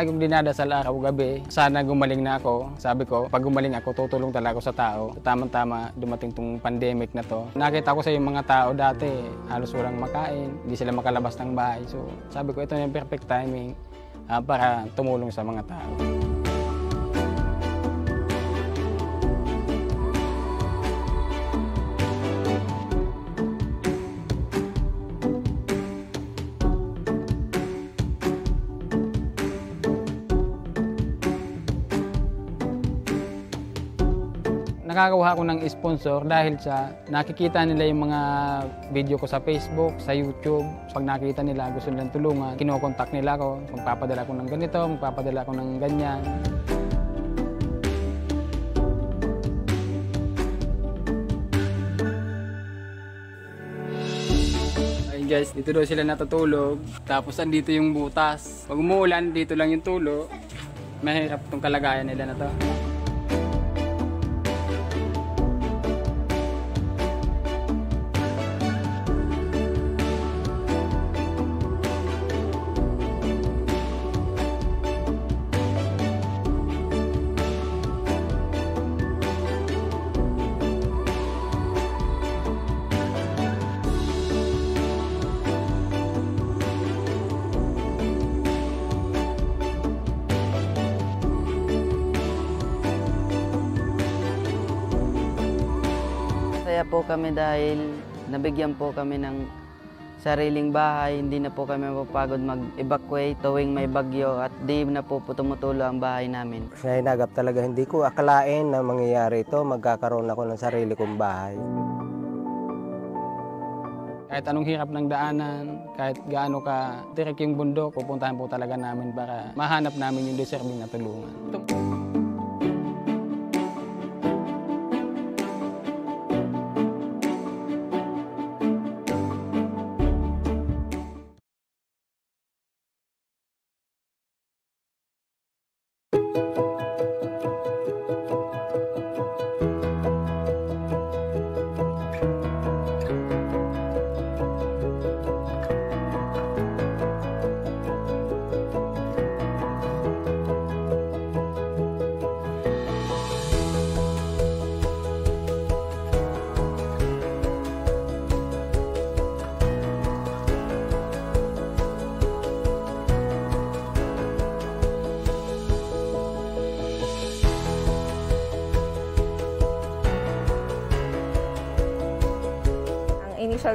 Lagi kong dinadasal araw-gabi. Sana gumaling na ako. Sabi ko, pag gumaling ako, tutulong talaga ako sa tao. Tamang-tama, dumating tong pandemic na to. Nakita ko sa yung mga tao dati, halos walang makain, hindi sila makalabas ng bahay. So, sabi ko, ito yung perfect timing ah, para tumulong sa mga tao. Nakakakuha ko ng sponsor dahil sa nakikita nila yung mga video ko sa Facebook, sa YouTube. Pag nakita nila gusto nilang tulungan, kinokontak nila ako. Magpapadala ko ng ganito, magpapadala ko ng ganyan. Guys, dito daw sila natutulog. Tapos andito yung butas. Pag umuulan, dito lang yung tulo. Mahirap tong kalagayan nila na to. Kami dahil nabigyan po kami ng sariling bahay. Hindi na po kami mapapagod mag-evacuate tuwing may bagyo at di na po po tumutulo ang bahay namin. Sa hinagap talaga hindi ko akalain na mangyayari ito. Magkakaroon ako ng sarili kong bahay. Kahit anong hirap ng daanan, kahit gaano ka tirik yung bundok, pupuntahan po talaga namin para mahanap namin yung deserving na tulungan. initial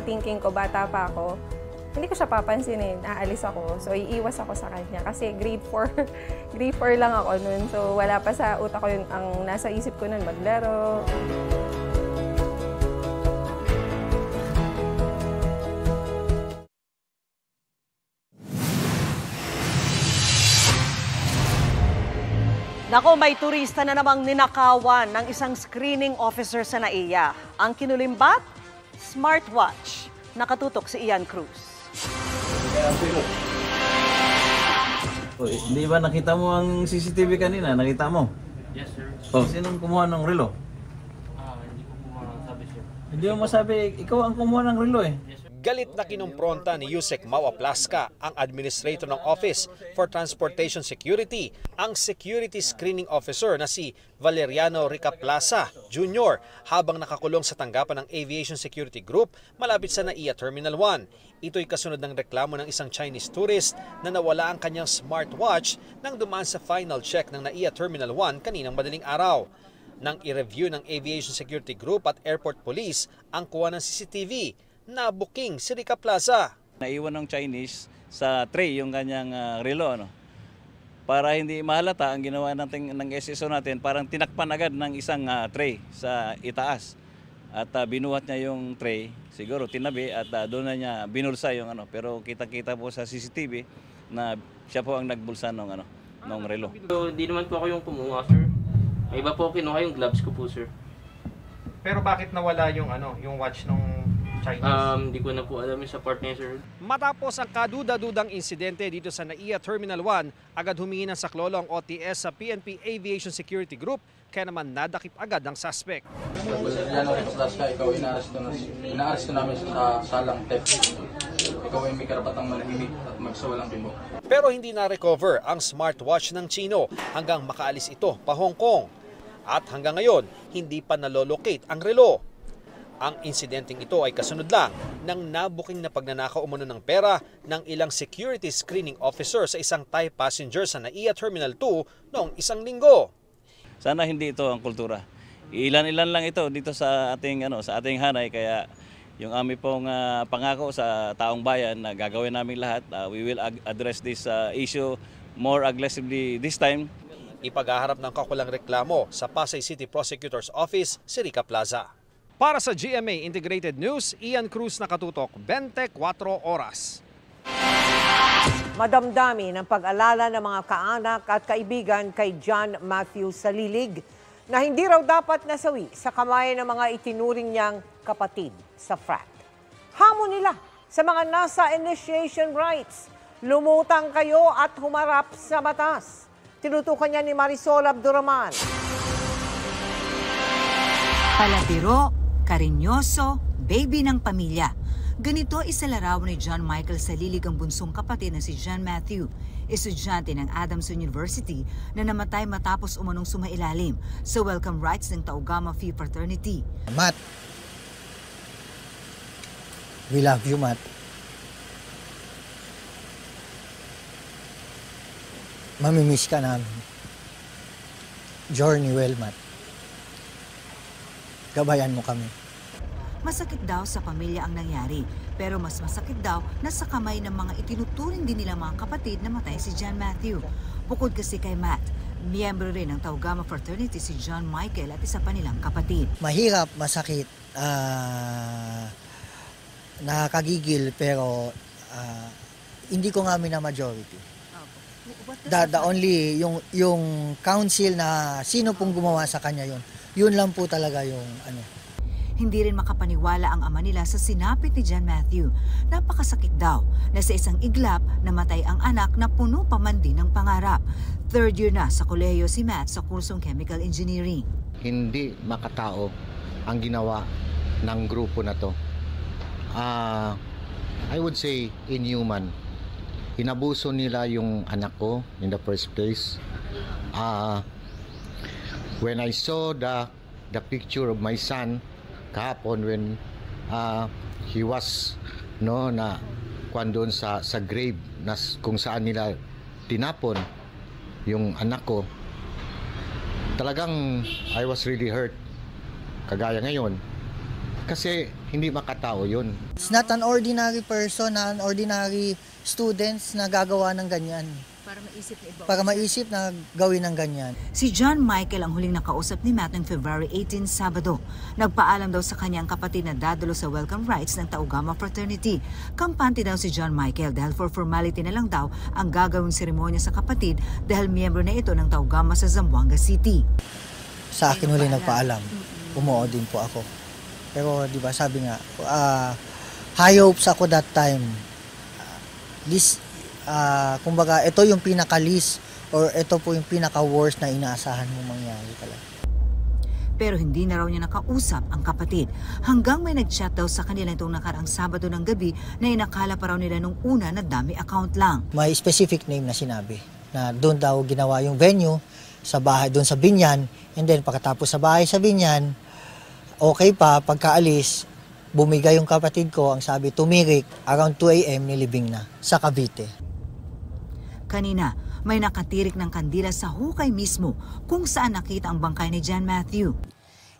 thinking ko, bata pa ako, hindi ko siya papansinin, aalis ako. So, iiwas ako sa kanya. Kasi grade 4, grade 4 lang ako nun. So, wala pa sa utak ko yun. Ang nasa isip ko nun, maglaro. Nako, may turista na namang ninakawan ng isang screening officer sa NAIA. Ang kinulimbat? Smartwatch. Nakatutok si Ian Cruz. Uy, di ba nakita mo ang CCTV kanina? Nakita mo? Yes, sir. Oh, sinong kumuha ng relo? Ah, hindi ko po masabi, sir. Hindi mo masabi, ikaw ang kumuha ng relo eh. Galit na kinumpronta ni Yusek Mawa ang administrator ng Office for Transportation Security, ang security screening officer na si Valeriano Rica Plaza Jr. habang nakakulong sa tanggapan ng Aviation Security Group malapit sa NAIA Terminal 1. Ito'y kasunod ng reklamo ng isang Chinese tourist na nawala ang kanyang smartwatch nang dumaan sa final check ng NAIA Terminal 1 kaninang madaling araw. Nang i-review ng Aviation Security Group at Airport Police ang kuha ng CCTV, na booking si Rica Plaza. Naiwan ng Chinese sa tray yung kanyang ah, relo ano. Para hindi mahalata ang ginawa natin ng SSO natin, parang tinakpan agad ng isang ah, tray sa itaas. At ah, binuhat niya yung tray, siguro tinabi at ah, doon na niya binulsa yung ano. Pero kita-kita po sa CCTV na siya po ang nagbulsa ng ano, ng relo. So, di naman po ako yung kumuha, sir. May iba po kinuha yung gloves ko po, sir. Pero bakit nawala yung ano, yung watch nung Chinese? Um, di ko na po alam yung sa part niya, sir. Matapos ang kaduda-dudang insidente dito sa NAIA Terminal 1, agad humingi ng saklolo ang OTS sa PNP Aviation Security Group kaya naman nadakip agad ang suspect. January slash ka, ikaw inaaresto na, inaaresto namin sa salang theft. Ikaw ay may karapatang manahimik at magsawalang kibo. Pero hindi na-recover ang smartwatch ng Chino hanggang makaalis ito pa Hong Kong. At hanggang ngayon, hindi pa nalolocate ang relo. Ang insidenteng ito ay kasunod lang ng nabuking na pagnanakaw umano ng pera ng ilang security screening officer sa isang Thai passenger sa NAIA Terminal 2 noong isang linggo. Sana hindi ito ang kultura. Ilan-ilan lang ito dito sa ating ano, sa ating hanay kaya yung aming pong ah, pangako sa taong bayan na gagawin namin lahat, ah, we will ag- address this ah, issue more aggressively this time. Ipagaharap ng kakulang reklamo sa Pasay City Prosecutor's Office, si Rica Plaza. Para sa GMA Integrated News, Ian Cruz nakatutok, 24 oras. Madamdami ng pag-alala ng mga kaanak at kaibigan kay John Matthew Salilig na hindi raw dapat nasawi sa kamay ng mga itinuring niyang kapatid sa frat. Hamon nila sa mga nasa initiation rights. Lumutang kayo at humarap sa batas. Tinutukan niya ni Marisol Abduraman. Palabiro, karinyoso, baby ng pamilya. Ganito isalarawan ni John Michael Salilig ang bunsong kapatid na si John Matthew, estudyante ng Adams University na namatay matapos umanong sumailalim sa welcome rites ng Tau Gamma Phi Fraternity. Matt, we love you, Matt. Mamimiss ka namin. Journey well, Matt. Gabayan mo kami. Masakit daw sa pamilya ang nangyari, pero mas masakit daw na sa kamay ng mga itinuturing din nila mga kapatid na matay si John Matthew. Bukod kasi kay Matt, miyembro rin ng Tau Gamma Fraternity si John Michael at isa pa nilang kapatid. Mahirap, masakit, ah, nakakagigil, pero ah, hindi ko nga na majority. The, the only, yung, yung council na sino pong gumawa sa kanya yun, yun lang po talaga yung ano, Hindi rin makapaniwala ang ama nila sa sinapit ni John Matthew. Napakasakit daw na sa isang iglap namatay ang anak na puno pa man din ng pangarap. Third year na sa kolehiyo si Matt sa kursong Chemical Engineering. Hindi makatao ang ginawa ng grupo na to. Ah, I would say inhuman. Inabuso nila yung anak ko in the first place. Ah, when I saw the the picture of my son kahapon when ah, he was no na kwan doon sa sa grave na kung saan nila tinapon yung anak ko talagang I was really hurt kagaya ngayon Kasi hindi makatao yun. It's not an ordinary person, an ordinary students na gagawa ng ganyan. Para maisip na iba. Para maisip na gawin ng ganyan. Si John Michael ang huling nakausap ni Matt noong February 18, Sabado. Nagpaalam daw sa kanyang kapatid na dadalo sa welcome rites ng Taugama Fraternity. Kampante daw si John Michael dahil for formality na lang daw ang gagawing seremonya sa kapatid dahil miyembro na ito ng Taugama sa Zamboanga City. Sa akin huli nagpaalam. Umuo din po ako. Pero di ba sabi nga, ah, high hopes ako that time. This, ah, kumbaga, ito yung pinaka-least or ito po yung pinaka-worst na inaasahan mong mangyari talaga. Pero hindi na raw niya nakausap ang kapatid hanggang may nag-chat daw sa kanila itong nakaraang Sabado ng gabi na inakala pa raw nila nung una na dami account lang. May specific name na sinabi na doon daw ginawa yung venue sa bahay doon sa Binyan and then pagkatapos sa bahay sa Binyan okay pa pagkaalis bumigay yung kapatid ko ang sabi tumirik around 2 a.m. nilibing na sa Cavite. Kanina, may nakatirik ng kandila sa hukay mismo kung saan nakita ang bangkay ni John Matthew.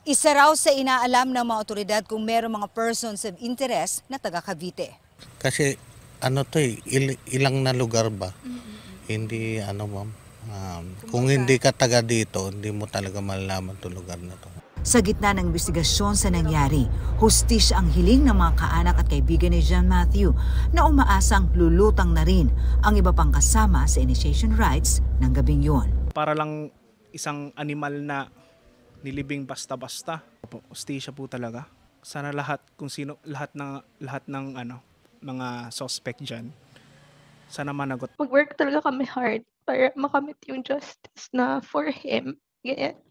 Isa raw sa inaalam ng mga otoridad kung merong mga persons of interest na taga Cavite. Kasi ano to eh, il- ilang na lugar ba? Hindi ano ma'am. Um, kung hindi ka taga dito, hindi mo talaga malalaman to lugar na to. Sa gitna ng investigasyon sa nangyari, hustis ang hiling ng mga kaanak at kaibigan ni John Matthew na umaasang lulutang na rin ang iba pang kasama sa initiation rites ng gabing yun. Para lang isang animal na nilibing basta-basta. Po, Hostisya po talaga. Sana lahat kung sino lahat ng lahat ng ano mga suspect diyan sana managot. Mag-work talaga kami hard para makamit yung justice na for him. Ganyan.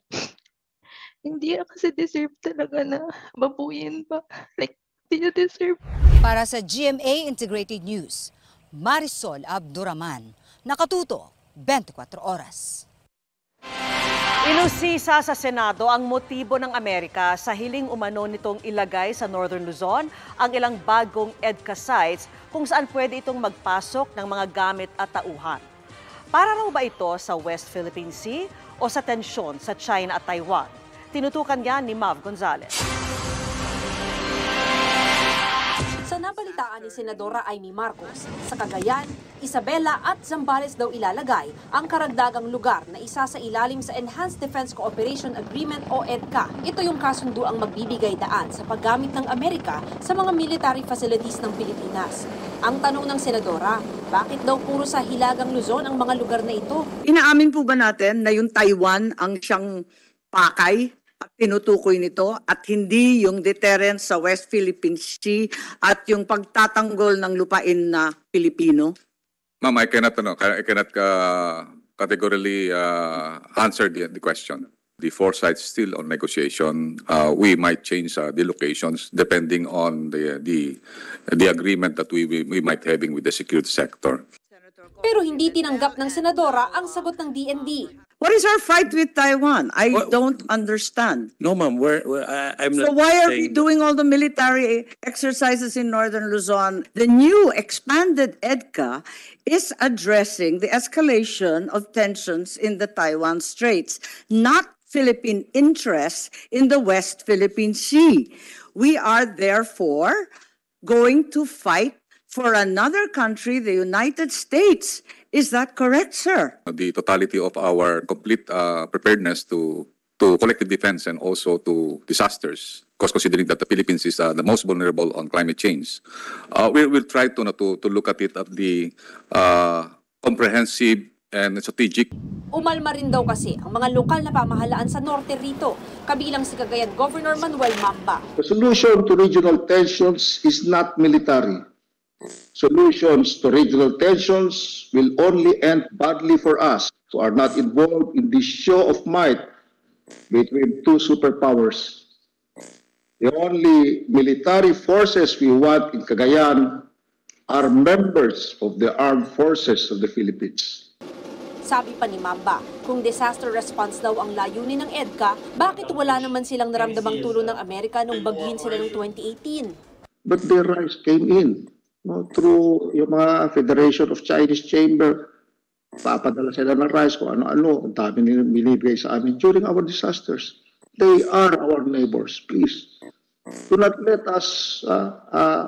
Hindi niya kasi deserve talaga na babuyin pa. Like, hindi niya deserve. Para sa GMA Integrated News, Marisol Abduraman, nakatuto 24 oras. Inusisa sa Senado ang motibo ng Amerika sa hiling umano nitong ilagay sa Northern Luzon ang ilang bagong EDCA sites kung saan pwede itong magpasok ng mga gamit at tauhan. Para raw ba ito sa West Philippine Sea o sa tensyon sa China at Taiwan? Tinutukan yan ni Mav Gonzalez. Sa nabalitaan ni Senadora Amy Marcos, sa Cagayan, Isabela at Zambales daw ilalagay ang karagdagang lugar na isa sa ilalim sa Enhanced Defense Cooperation Agreement o EDCA. Ito yung kasunduang magbibigay daan sa paggamit ng Amerika sa mga military facilities ng Pilipinas. Ang tanong ng Senadora, bakit daw puro sa Hilagang Luzon ang mga lugar na ito? Inaamin po ba natin na yung Taiwan ang siyang pakay tinutukoy nito at hindi yung deterrence sa West Philippine Sea at yung pagtatanggol ng lupain na Pilipino? Ma'am, I cannot, ano, I cannot uh, categorically uh, answer the, the question. The four sites still on negotiation. Uh, we might change uh, the locations depending on the the the agreement that we, we we might having with the security sector. Pero hindi tinanggap ng Senadora ang sagot ng DND. What is our fight with Taiwan? I don't understand. No, ma'am. We're, we're, I- I'm So not why are we saying- doing all the military exercises in northern Luzon? The new expanded EDCA is addressing the escalation of tensions in the Taiwan Straits, not Philippine interests in the West Philippine Sea. We are therefore going to fight for another country, the United States. Is that correct, sir? The totality of our complete uh, preparedness to to collective defense and also to disasters. Because considering that the Philippines is uh, the most vulnerable on climate change, uh, we will try to, to to look at it at the uh, comprehensive and strategic Umalma rin daw kasi ang mga lokal na pamahalaan sa norte rito, kabilang si Cagayan Governor Manuel Mamba. The solution to regional tensions is not military. Solutions to regional tensions will only end badly for us who are not involved in this show of might between two superpowers. The only military forces we want in Cagayan are members of the armed forces of the Philippines. Sabi pa ni Mamba, kung disaster response daw ang layunin ng EDCA, bakit wala naman silang naramdamang tulong ng Amerika nung baghin sila noong 2018? But their rights came in no, through yung mga Federation of Chinese Chamber. Papadala sila ng rights kung ano-ano. Ang dami nila binibigay sa amin during our disasters. They are our neighbors. Please, do not let us uh, uh,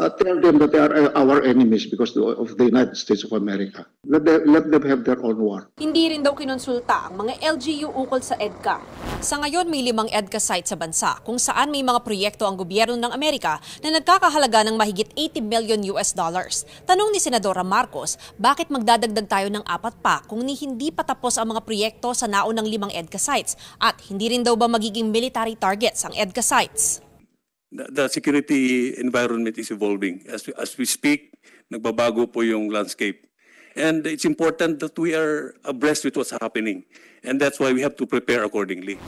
uh, tell them that they are uh, our enemies because of the United States of America. Let them, let them have their own war. Hindi rin daw kinonsulta ang mga LGU ukol sa EDCA. Sa ngayon may limang EDCA site sa bansa kung saan may mga proyekto ang gobyerno ng Amerika na nagkakahalaga ng mahigit 80 million US dollars. Tanong ni Senadora Marcos, bakit magdadagdag tayo ng apat pa kung ni hindi pa tapos ang mga proyekto sa naunang limang EDCA sites at hindi rin daw ba magiging military targets ang EDCA sites? The, the security environment is evolving. As, we- as we speak, nagbabago po yung landscape. And it's important that we are abreast with what's happening. And that's why we have to prepare accordingly.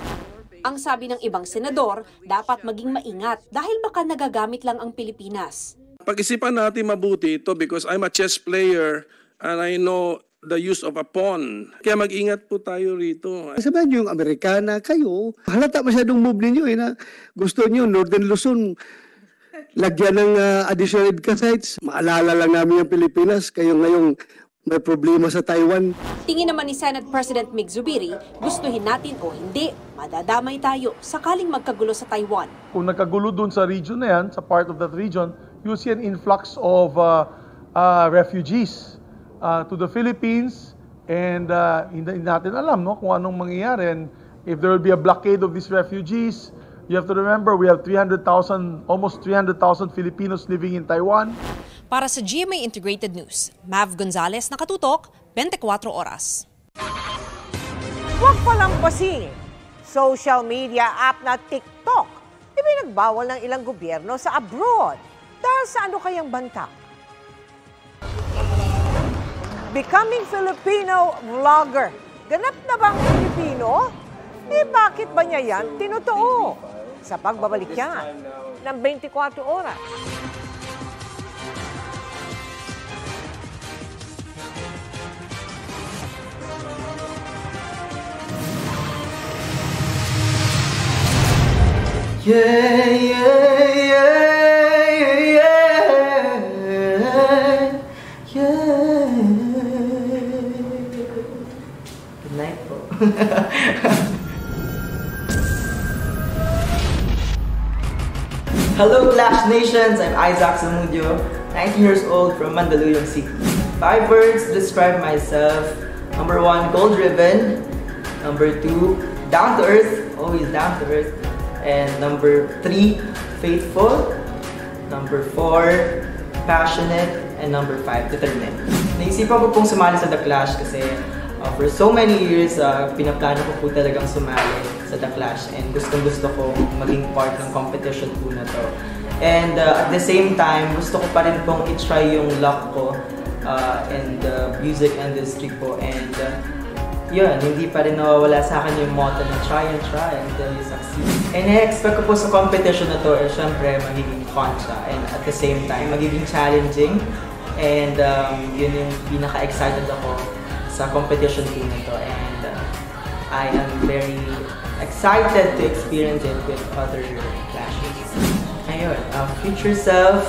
Ang sabi ng ibang senador, dapat maging maingat dahil baka nagagamit lang ang Pilipinas. Pag-isipan natin mabuti ito because I'm a chess player and I know the use of a pawn. Kaya mag-ingat po tayo rito. Sabihan niyo yung Amerikana, kayo, halata masyadong move ninyo eh, na gusto niyo Northern Luzon, lagyan ng uh, additional EDCA sites. Maalala lang namin yung Pilipinas, kayo ngayong may problema sa Taiwan. Tingin naman ni Senate President Mig Zubiri, gustuhin natin o hindi, madadamay tayo sakaling magkagulo sa Taiwan. Kung nagkagulo dun sa region na yan, sa part of that region, you'll see an influx of uh, uh, refugees uh, to the Philippines and uh, hindi, natin alam no, kung anong mangyayari. And if there will be a blockade of these refugees, you have to remember we have 300,000, almost 300,000 Filipinos living in Taiwan. Para sa GMA Integrated News, Mav Gonzalez, nakatutok, 24 oras. Huwag palampasin. Social media app na TikTok. Ibinagbawal ng ilang gobyerno sa abroad. Dahil sa ano kayang banta? Becoming Filipino vlogger. Ganap na bang Filipino? Eh bakit ba niya yan tinutuo? Sa pagbabalik yan ng 24 oras. Yeah, yeah, Hello Clash Nations, I'm Isaac Samudio, 19 years old from Mandaluyong City. Five words to describe myself. Number one, gold ribbon. Number two, down to earth, always down to earth. And number three, faithful. Number four, passionate. And number five, determined. Naisipan ko pong sumali sa The Clash kasi for so many years, uh, pinaplano ko po talagang sumali sa The Clash and gustong gusto ko maging part ng competition po na to. And uh, at the same time, gusto ko pa rin pong i-try yung luck ko uh, in the music industry po and uh, yun, hindi pa rin nawawala sa akin yung motto na try and try until you succeed. And I-expect ko po sa competition na to, eh, syempre, magiging fun siya. And at the same time, magiging challenging. And um, yun yung pinaka-excited ako sa competition po na. And uh, I am very excited to experience it with other clashes. Ayun, uh, future self,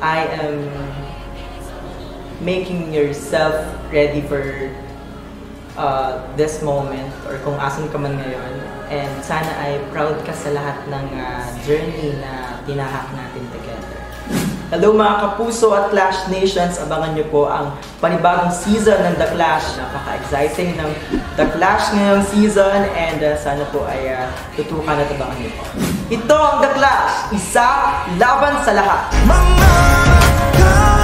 I am making yourself ready for uh, this moment or kung asan ka man ngayon. And sana ay proud ka sa lahat ng uh, journey na tinahak natin together. Hello mga kapuso at Clash Nations! Abangan nyo po ang panibagong season ng The Clash. Napaka-exciting ng The Clash ngayong season and uh, sana po ay uh, tutukan at abangan nyo po. Ito ang The Clash! Isa laban sa lahat! Just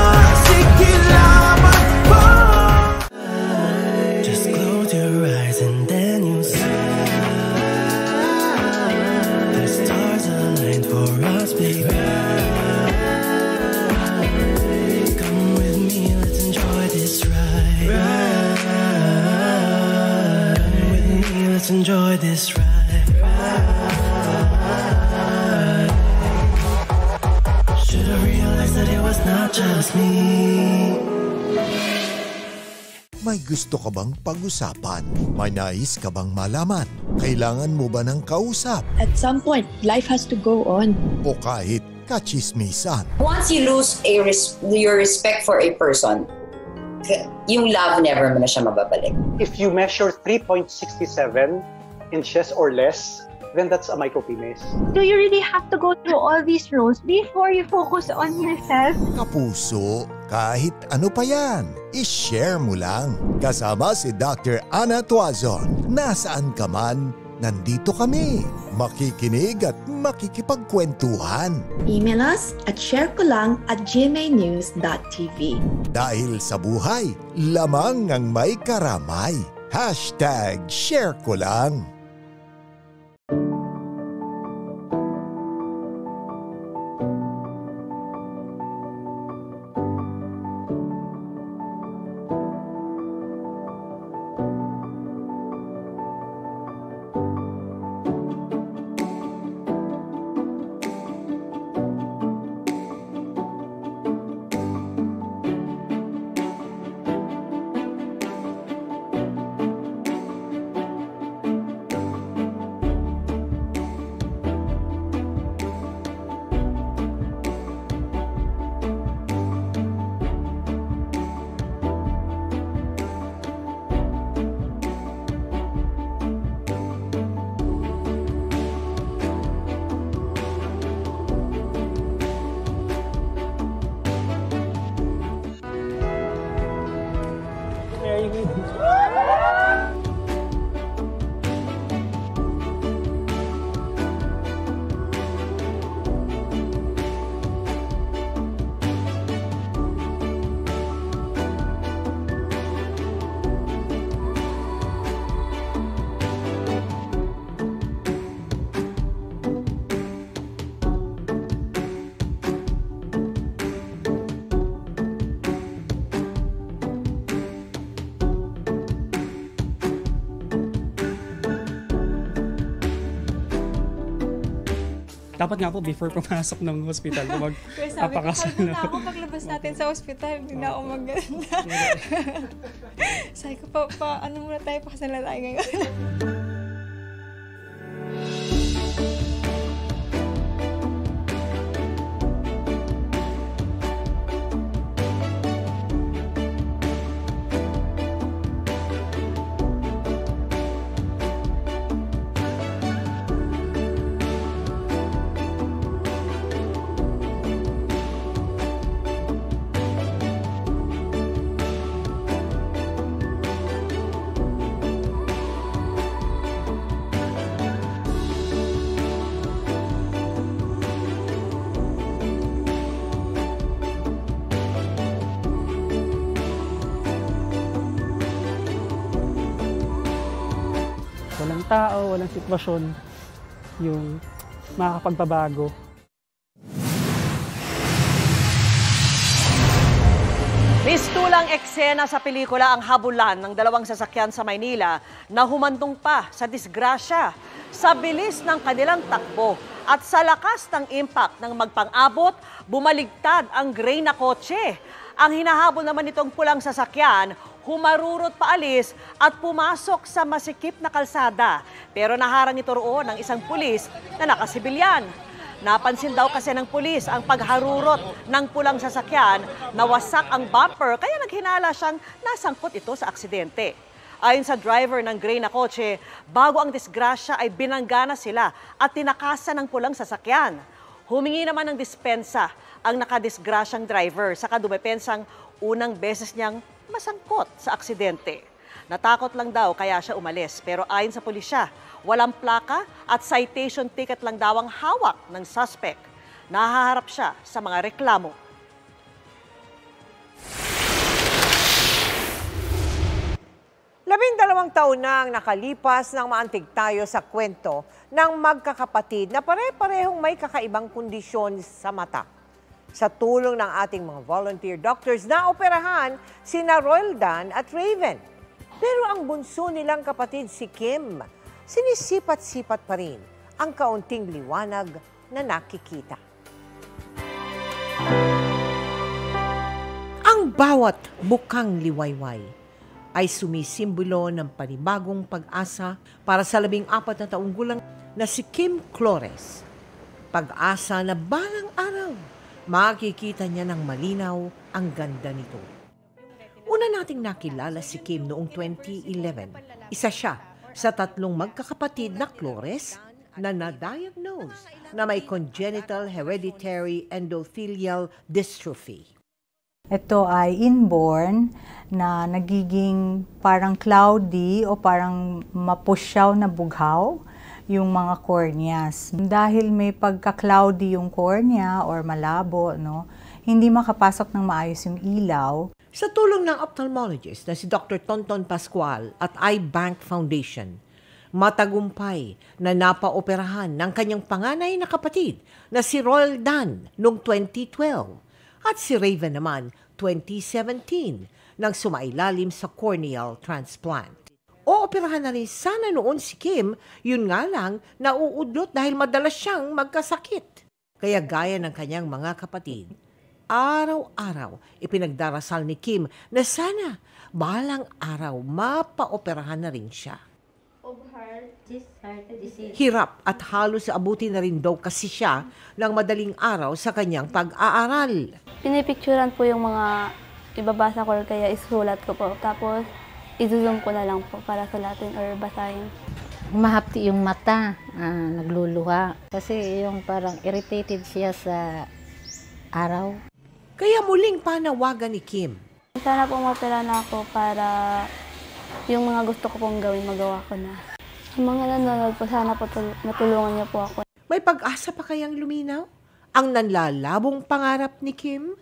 let's enjoy this ride Should've realized that it was not just me May gusto ka bang pag-usapan? May nais ka bang malaman? Kailangan mo ba ng kausap? At some point, life has to go on. O kahit kachismisan? Once you lose a res- your respect for a person, yung love never mo na siya mababalik. If you measure 3.67 inches or less, then that's a micropenis. Do you really have to go through all these roles before you focus on yourself? Kapuso, kahit ano pa yan, ishare mo lang. Kasama si Dr. Ana Tuazon. Nasaan ka man, nandito kami. Makikinig at makikipagkwentuhan. Email us at sharekolang at gmanews.tv. Dahil sa buhay, lamang ang may karamay. Hashtag share Dapat nga po before pumasok ng hospital, mag kalma na na ako paglabas natin sa ospital, hindi na ako maganda. sabi ko, pa, pa, ano muna tayo, pakasal na tayo ngayon. Sitwasyon yung makakapagbabago. Mistulang eksena sa pelikula ang habulan ng dalawang sasakyan sa Maynila na humantong pa sa disgrasya sa bilis ng kanilang takbo at sa lakas ng impact ng magpang-abot, bumaligtad ang gray na kotse. Ang hinahabol naman nitong pulang sasakyan, humarurot paalis at pumasok sa masikip na kalsada. Pero naharang ito roon ng isang pulis na nakasibilyan. Napansin daw kasi ng pulis ang pagharurot ng pulang sasakyan na wasak ang bumper kaya naghinala siyang nasangkot ito sa aksidente. Ayon sa driver ng gray na kotse, bago ang disgrasya ay binanggana sila at tinakasan ng pulang sasakyan. Humingi naman ng dispensa ang nakadisgrasyang driver sa kadumepensang unang beses niyang masangkot sa aksidente. Natakot lang daw kaya siya umalis pero ayon sa pulisya, walang plaka at citation ticket lang daw ang hawak ng suspect. Nahaharap siya sa mga reklamo. Labing dalawang taon na ang nakalipas nang maantig tayo sa kwento ng magkakapatid na pare-parehong may kakaibang kondisyon sa mata. Sa tulong ng ating mga volunteer doctors na operahan sina Royal Dan at Raven. Pero ang bunso nilang kapatid si Kim, sinisipat-sipat pa rin ang kaunting liwanag na nakikita. Ang bawat bukang liwayway ay sumisimbolo ng panibagong pag-asa para sa labing apat na taong gulang na si Kim Flores. Pag-asa na balang araw, makikita niya ng malinaw ang ganda nito. Una nating nakilala si Kim noong 2011. Isa siya sa tatlong magkakapatid na Flores na na-diagnose na may congenital hereditary endothelial dystrophy. Ito ay inborn na nagiging parang cloudy o parang mapusyaw na bughaw yung mga corneas. Dahil may pagka-cloudy yung cornea or malabo, no, hindi makapasok ng maayos yung ilaw. Sa tulong ng ophthalmologist na si Dr. Tonton Pascual at iBank Foundation, matagumpay na napaoperahan ng kanyang panganay na kapatid na si Royal Dan noong 2012 at si Raven naman 2017 nang sumailalim sa corneal transplant. Ooperahan na rin sana noon si Kim, yun nga lang nauudlot dahil madalas siyang magkasakit. Kaya gaya ng kanyang mga kapatid, araw-araw ipinagdarasal ni Kim na sana balang araw mapaoperahan na rin siya. Hirap at halos abuti na rin daw kasi siya ng madaling araw sa kanyang pag-aaral. Pinipicturan po yung mga ibabasa ko kaya isulat ko po. Tapos, i-zoom ko na lang po para sulatin or basahin. Mahapti yung mata, ah, nagluluha. Kasi yung parang irritated siya sa araw. Kaya muling panawagan ni Kim. Sana po mapera na ako para yung mga gusto ko pong gawin, magawa ko na. Sa mga nanonood po, sana po tul- matulungan niyo po ako. May pag-asa pa kayang luminaw? Ang nanlalabong pangarap ni Kim?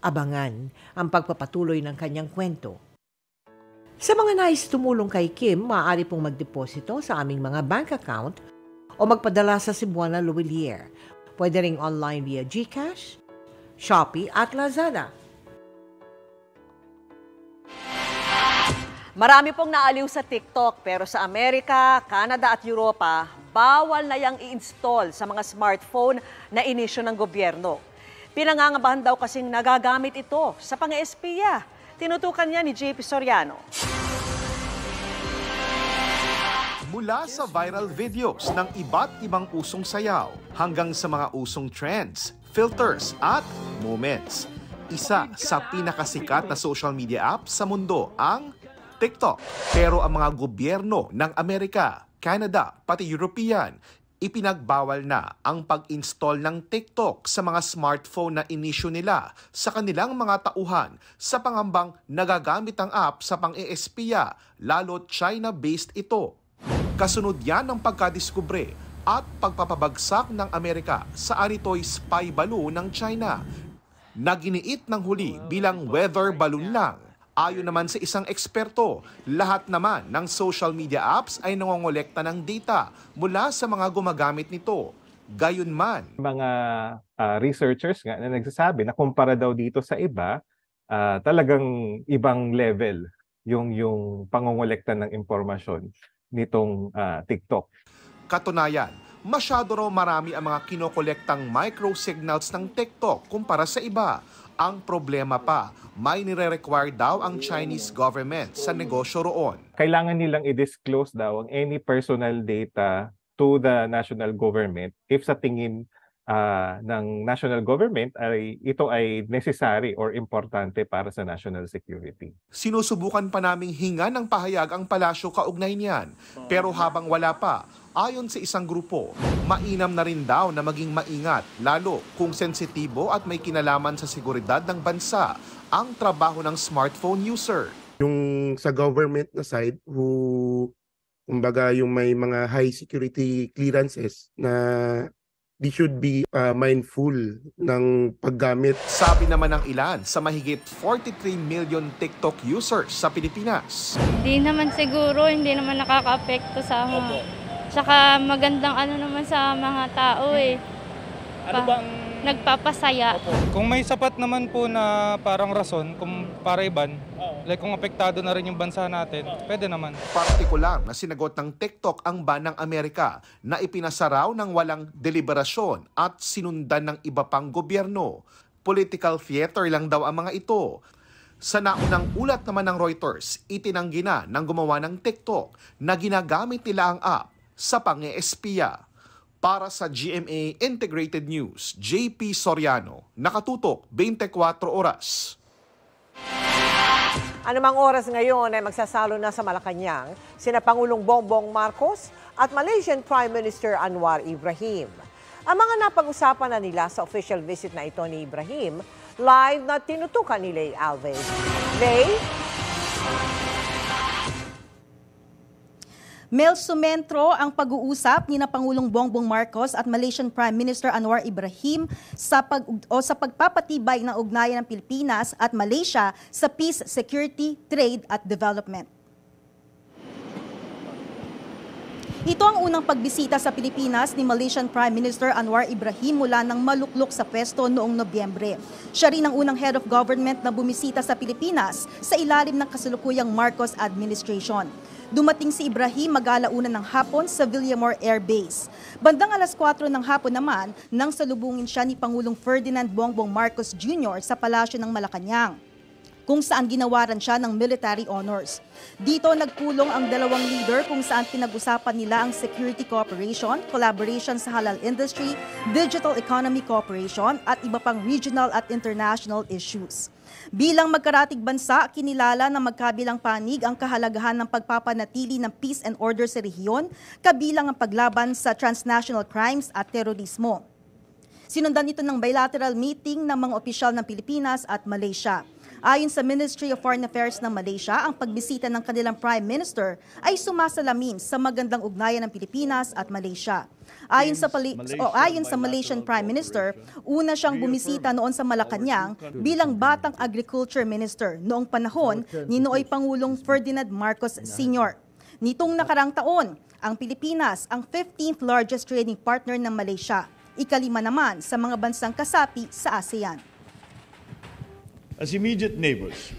Abangan ang pagpapatuloy ng kanyang kwento. Sa mga nais tumulong kay Kim, maaari pong magdeposito sa aming mga bank account o magpadala sa Cebuana Luwilier. Pwede ring online via GCash, Shopee at Lazada. Marami pong naaliw sa TikTok pero sa Amerika, Canada at Europa, bawal na yang i-install sa mga smartphone na inisyo ng gobyerno. Pinangangabahan daw kasing nagagamit ito sa pang-espiya. Tinutukan niya ni JP Soriano. Mula sa viral videos ng iba't ibang usong sayaw hanggang sa mga usong trends, filters at moments. Isa sa pinakasikat na social media app sa mundo ang TikTok. Pero ang mga gobyerno ng Amerika, Canada, pati European, ipinagbawal na ang pag-install ng TikTok sa mga smartphone na inisyo nila sa kanilang mga tauhan sa pangambang nagagamit ang app sa pang-eespiya, lalo China-based ito. Kasunod yan ng pagkadiskubre at pagpapabagsak ng Amerika sa anitoy spy balloon ng China na giniit ng huli bilang weather balloon lang. Ayon naman sa isang eksperto, lahat naman ng social media apps ay nangongolekta ng data mula sa mga gumagamit nito. Gayunman, mga ah, researchers nga na nagsasabi na kumpara daw dito sa iba, ah, talagang ibang level yung yung pangongolekta ng impormasyon nitong ah, TikTok. Katunayan, masyado raw marami ang mga kinokolektang microsignals ng TikTok kumpara sa iba. Ang problema pa, may nire-require daw ang Chinese government sa negosyo roon. Kailangan nilang i-disclose daw ang any personal data to the national government if sa tingin ah, ng national government ay ito ay necessary or importante para sa national security. Sinusubukan pa naming hinga ng pahayag ang palasyo kaugnay niyan. Pero habang wala pa, ayon sa isang grupo, mainam na rin daw na maging maingat, lalo kung sensitibo at may kinalaman sa seguridad ng bansa ang trabaho ng smartphone user. yung sa government na side who kumbaga yung may mga high security clearances na they should be uh, mindful ng paggamit Sabi naman ng ilan sa mahigit 43 million TikTok users sa Pilipinas. Hindi naman siguro, hindi naman nakaka-apekto sa mga... Tsaka magandang ano naman sa mga tao eh. Ano Pa- Nagpapasaya. Kung may sapat naman po na parang rason, kung para iban, like kung apektado na rin yung bansa natin, pwede naman. Partikular na sinagot ng TikTok ang ban ng Amerika na ipinasaraw ng walang deliberasyon at sinundan ng iba pang gobyerno. Political theater lang daw ang mga ito. Sa naunang ulat naman ng Reuters, itinanggi na ng gumawa ng TikTok na ginagamit nila ang app sa pang-eespiya. Para sa GMA Integrated News, JP Soriano, nakatutok 24 oras. Anumang oras ngayon ay magsasalo na sa Malacanang sina Pangulong Bongbong Marcos at Malaysian Prime Minister Anwar Ibrahim. Ang mga napag-usapan na nila sa official visit na ito ni Ibrahim, live na tinutukan ni Lay Alves. Lay? Mel sumentro ang pag-uusap ni na Pangulong Bongbong Marcos at Malaysian Prime Minister Anwar Ibrahim sa pag o sa pagpapatibay ng ugnayan ng Pilipinas at Malaysia sa peace, security, trade at development. Ito ang unang pagbisita sa Pilipinas ni Malaysian Prime Minister Anwar Ibrahim mula nang maluklok sa pwesto noong Nobyembre. Siya rin ang unang head of government na bumisita sa Pilipinas sa ilalim ng kasalukuyang Marcos administration. Dumating si Ibrahim mag-alauna ng hapon sa Villamor Air Base. Bandang alas 4 ng hapon naman, nang salubungin siya ni Pangulong Ferdinand Bongbong Marcos Jr. sa palasyo ng Malacanang kung saan ginawaran siya ng military honors. Dito nagpulong ang dalawang leader kung saan pinag-usapan nila ang security cooperation, collaboration sa halal industry, digital economy cooperation at iba pang regional at international issues. Bilang magkaratig bansa, kinilala ng magkabilang panig ang kahalagahan ng pagpapanatili ng peace and order sa rehiyon, kabilang ang paglaban sa transnational crimes at terorismo. Sinundan ito ng bilateral meeting ng mga opisyal ng Pilipinas at Malaysia. Ayon sa Ministry of Foreign Affairs ng Malaysia, ang pagbisita ng kanilang Prime Minister ay sumasalamin sa magandang ugnayan ng Pilipinas at Malaysia. Ayon sa, Pali- o, ayon sa Malaysian Prime Minister, una siyang bumisita noon sa Malacanang bilang batang agriculture minister noong panahon ni Nooy Pangulong Ferdinand Marcos Sr. Nitong nakarang taon, ang Pilipinas ang 15th largest trading partner ng Malaysia, ikalima naman sa mga bansang kasapi sa ASEAN. As immediate neighbors,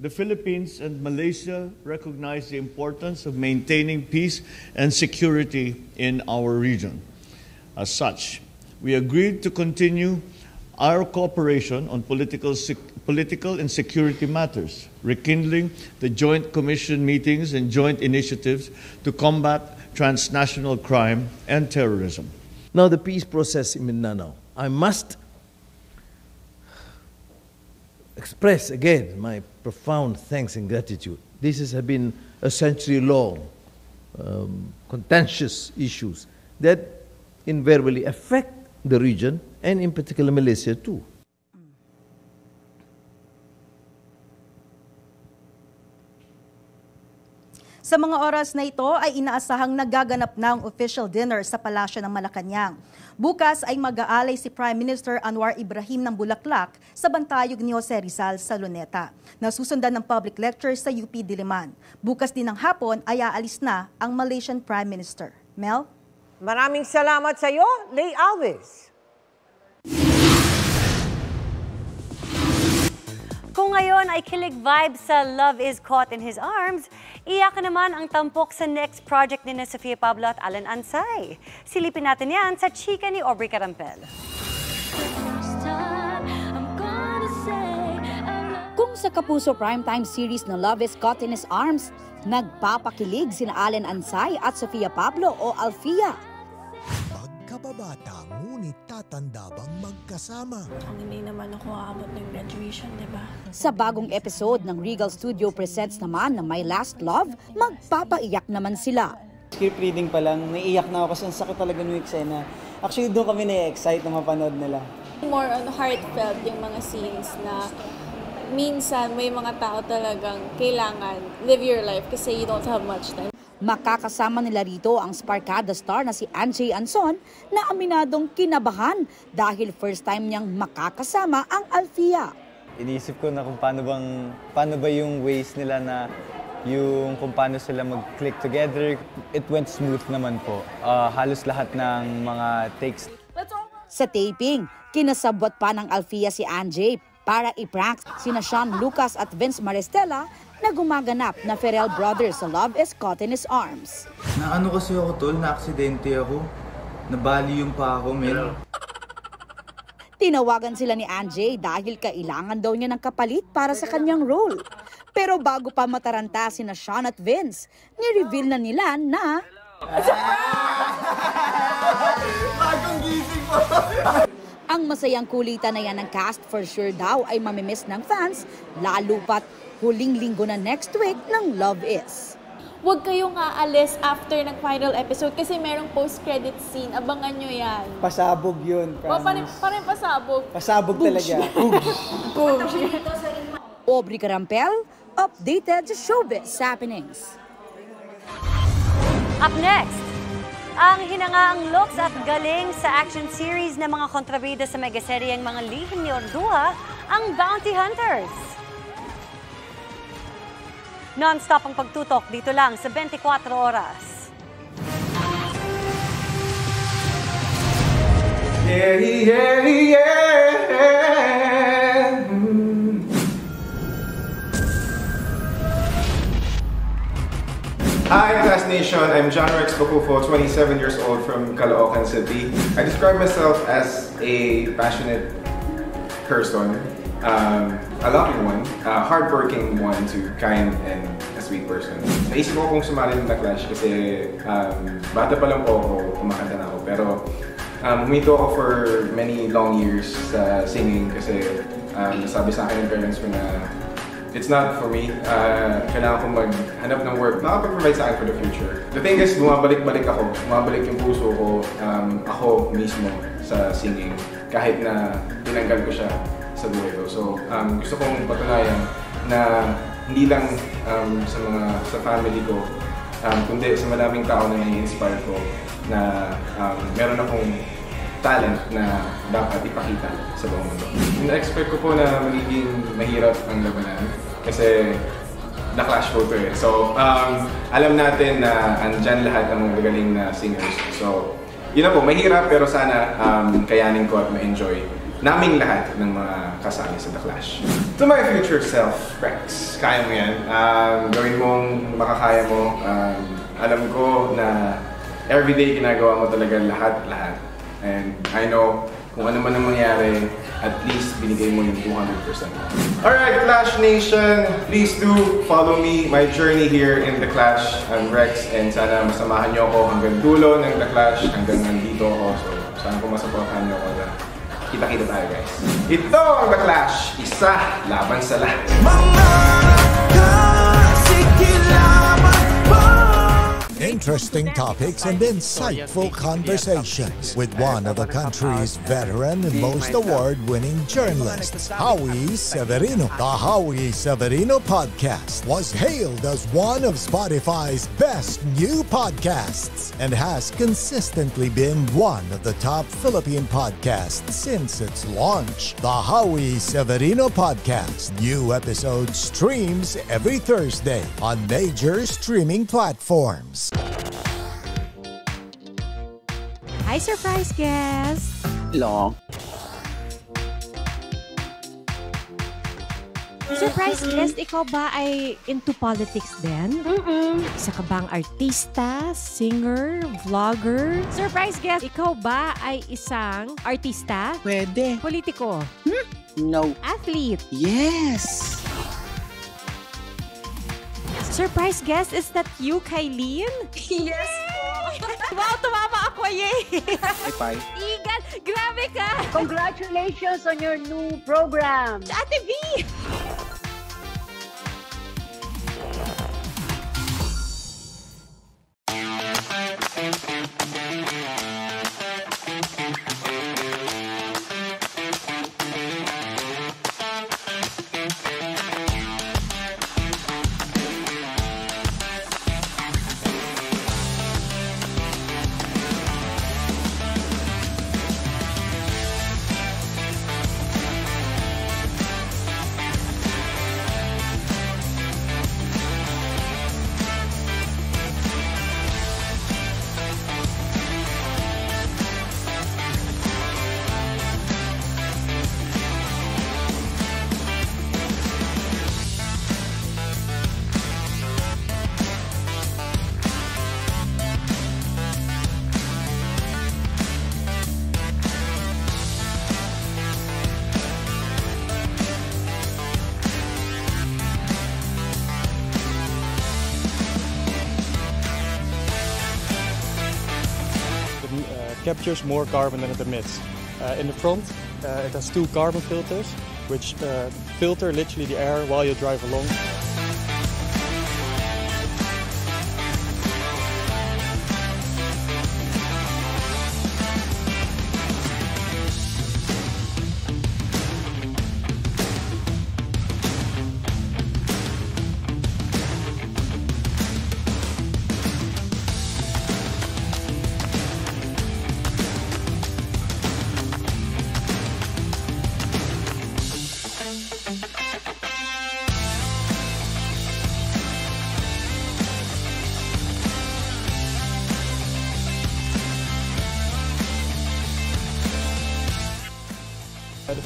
the Philippines and Malaysia recognize the importance of maintaining peace and security in our region. As such, we agreed to continue our cooperation on political, political and security matters, rekindling the joint commission meetings and joint initiatives to combat transnational crime and terrorism. Now, the peace process in Mindanao. I must express again my profound thanks and gratitude. This has been a century long um, contentious issues that invariably affect the region and in particular Malaysia too. Sa mga oras na ito ay inaasahang nagaganap na ang official dinner sa Palasyo ng Malacanang. Bukas ay mag-aalay si Prime Minister Anwar Ibrahim ng Bulaklak sa bantayog ni Jose Rizal sa Luneta. Nasusundan ng public lecture sa UP Diliman. Bukas din ng hapon ay aalis na ang Malaysian Prime Minister. Mel? Maraming salamat sa iyo, Lay Alves. Kung ngayon ay kilig vibe sa Love is Caught in His Arms, iyak naman ang tampok sa next project ni na Sofia Pablo at Alan Ansay. Silipin natin yan sa chika ni Aubrey Carampel. Kung sa Kapuso Primetime series na Love is Caught in His Arms, nagpapakilig sina Allen Ansay at Sofia Pablo o Alfia. Kababata ngunit tatanda bang magkasama? Kung hindi naman ako aabot ng graduation, di ba? Sa bagong episode ng Regal Studio Presents naman na My Last Love, magpapaiyak naman sila. Script reading pa lang, naiiyak na ako kasi ang sakit talaga ng eksena. Actually, doon kami na-excite na mapanood nila. More on heartfelt yung mga scenes na minsan may mga tao talagang kailangan live your life kasi you don't have much time. Makakasama nila rito ang Sparkada star na si Anjay Anson na aminadong kinabahan dahil first time niyang makakasama ang Alfia. Iniisip ko na kung paano bang paano ba yung ways nila na yung kung paano sila mag-click together. It went smooth naman po. Uh, halos lahat ng mga takes. Sa taping, kinasabot pa ng Alfia si Anjay para i-prank sina Sean Lucas at Vince Maristella na gumaganap na Ferrell Brothers sa Love is Caught in His Arms. Na ano kasi ako tol, na aksidente ako. Nabali yung pa ako, men. Tinawagan sila ni Anjay dahil kailangan daw niya ng kapalit para sa kanyang role. Pero bago pa mataranta sina Sean at Vince, ni-reveal na nila na... Bagong gising po! Ang masayang kulitan na yan ng cast for sure daw ay mamimiss ng fans, lalo pat huling linggo na next week ng Love Is. Huwag kayong aalis after ng final episode kasi merong post-credit scene. Abangan nyo yan. Pasabog yun, O, parang, promise. parang pasabog. Pasabog talaga. Boom. Aubrey Carampel, updated sa showbiz happenings. Up next, ang hinangaang looks at galing sa action series ng mga kontrabida sa megaseryeng mga lihim ni Ordua, ang Bounty Hunters. Non-stop ang pagtutok dito lang sa 24 oras. Yeah, yeah, yeah. Hi, Class Nation. I'm John Rex Bacufo, 27 years old from Caloocan City. I describe myself as a passionate person, um, a lucky one, a hardworking one to kind and a sweet person. Naisip ko kung sumali ng The Clash kasi um, bata pa lang po ako, kumakanta na ako. Pero um, huminto ako for many long years sa singing kasi um, nasabi sa akin ng parents ko na it's not for me. Uh, kailangan kong maghanap ng work na provide sa akin for the future. The thing is, bumabalik-balik ako. Bumabalik yung puso ko, um, ako mismo sa singing. Kahit na tinanggal ko siya sa buhay. So, um, gusto kong patunayan na hindi lang um, sa mga sa family ko, um, kundi sa maraming tao na nai-inspire ko na um, meron akong talent na dapat ipakita sa buong mundo. Na-expect ko po na magiging mahirap ang labanan kasi The Clash po to eh. So, um, alam natin na andyan lahat ang mga gagaling na singers. So, yun na po, mahirap pero sana um, kayanin ko at ma-enjoy naming lahat ng mga kasali sa The Clash. To my future self, Rex, kaya mo yan. Um, gawin mong makakaya mo. Um, alam ko na everyday ginagawa mo talaga lahat-lahat. And I know kung ano man ang mangyari, at least binigay mo yung 200%. Alright, Clash Nation, please do follow me, my journey here in The Clash. I'm Rex and sana masamahan niyo ako hanggang dulo ng The Clash, hanggang nandito ako. So, sana po masuportahan niyo kita-kita tayo guys. Ito ang The Clash, isa laban sa lahat. Interesting topics and insightful conversations with one of the country's veteran and most award-winning journalists, Howie Severino. The Howie Severino podcast was hailed as one of Spotify's best new podcasts and has consistently been one of the top Philippine podcasts since its launch. The Howie Severino podcast. New episode streams every Thursday on major streaming platforms. Hi, surprise guest! Long. Surprise guest, ikaw ba ay into politics din? Mm-mm. Isa ka bang artista, singer, vlogger? Surprise guest, ikaw ba ay isang artista? Pwede. Politiko? No. Athlete? Yes! Surprise guest, is that you, Kylene? Yes wow, tumama ako, yay! Bye. Igan, grabe ka! Congratulations on your new program! Ate V! uh, captures more carbon than it emits. Uh, in the front, uh, it has two carbon filters, which uh, filter literally the air while you drive along.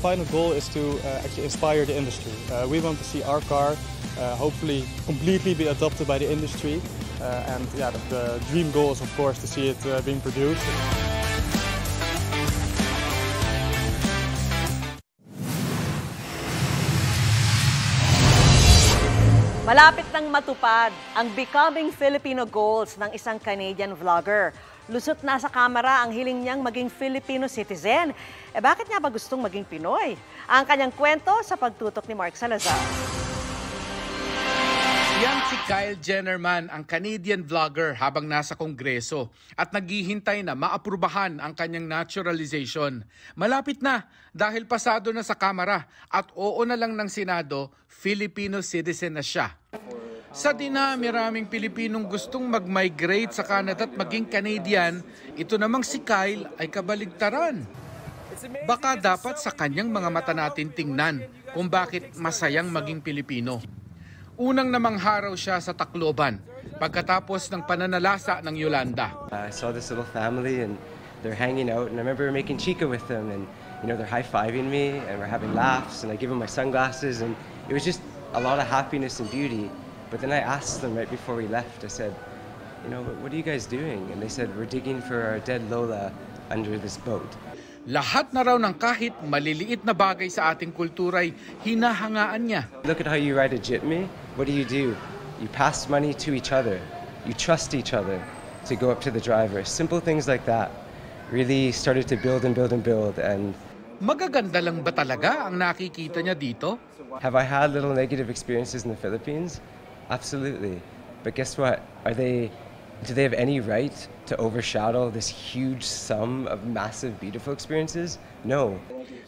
Final goal is to uh, actually inspire the industry. Uh, we want to see our car uh, hopefully completely be adopted by the industry. And yeah, the, the dream goal is of course to see it being produced. Malapit nang matupad ang Becoming Filipino Goals ng isang Canadian vlogger. Lusot na sa kamera ang hiling niyang maging Filipino citizen. Eh bakit nga ba gustong maging Pinoy? Ang kanyang kwento sa pagtutok ni Mark Salazar. Yan si Kyle Jennerman, ang Canadian vlogger habang nasa kongreso at naghihintay na maaprubahan ang kanyang naturalization. Malapit na dahil pasado na sa kamera at oo na lang ng Senado, Filipino citizen na siya. Sa dinami-raming Pilipinong gustong mag-migrate sa Canada at maging Canadian, ito namang si Kyle ay kabaligtaran. Baka dapat sa kanyang mga mata natin tingnan kung bakit masayang maging Pilipino. Unang namang haraw siya sa Tacloban pagkatapos ng pananalasa ng Yolanda. I saw this little family and they're hanging out and I remember making chica with them and you know they're high-fiving me and we're having laughs and I give them my sunglasses and it was just a lot of happiness and beauty. But then I asked them right before we left, I said, you know, what are you guys doing? And they said, we're digging for our dead Lola under this boat. Lahat na raw ng kahit maliliit na bagay sa ating kultura'y hinahangaan niya. Look at how you ride a jitney. What do you do? You pass money to each other. You trust each other to go up to the driver. Simple things like that really started to build and build and build. And Magaganda lang ba talaga ang nakikita niya dito? have I had little negative experiences in the Philippines? Absolutely. But guess what? Are they do they have any right to overshadow this huge sum of massive beautiful experiences? No.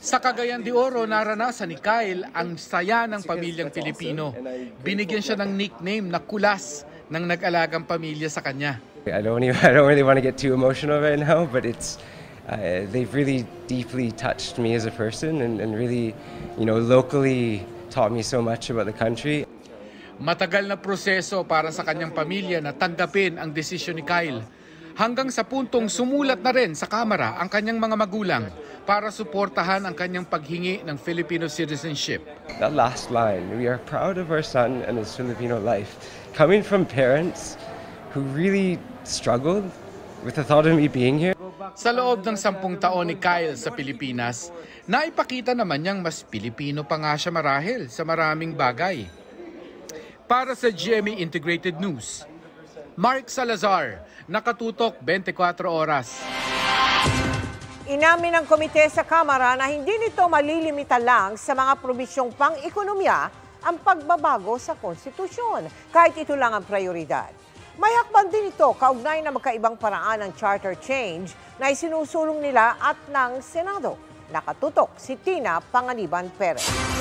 Sa Cagayan de Oro, naranasan ni Kyle ang saya ng pamilyang Pilipino. Binigyan siya ng nickname na Kulas ng nag-alagang pamilya sa kanya. I don't even, I don't really want to get too emotional right now, but it's uh, they've really deeply touched me as a person and, and really, you know, locally taught me so much about the country. Matagal na proseso para sa kanyang pamilya na tanggapin ang desisyon ni Kyle. Hanggang sa puntong sumulat na rin sa kamera ang kanyang mga magulang para suportahan ang kanyang paghingi ng Filipino citizenship. That last line, we are proud of our son and his Filipino life, coming from parents who really struggled with the thought of me being here. Sa loob ng sampung taon ni Kyle sa Pilipinas, naipakita naman niyang mas Pilipino pa nga siya marahil sa maraming bagay. Para sa GMA Integrated News, Mark Salazar, nakatutok 24 oras. Inamin ng komite sa Kamara na hindi nito malilimita lang sa mga probisyong pang-ekonomiya ang pagbabago sa konstitusyon, kahit ito lang ang prioridad. May hakbang din ito kaugnay na magkaibang paraan ng charter change na isinusulong nila at ng Senado. Nakatutok si Tina Panganiban Perez.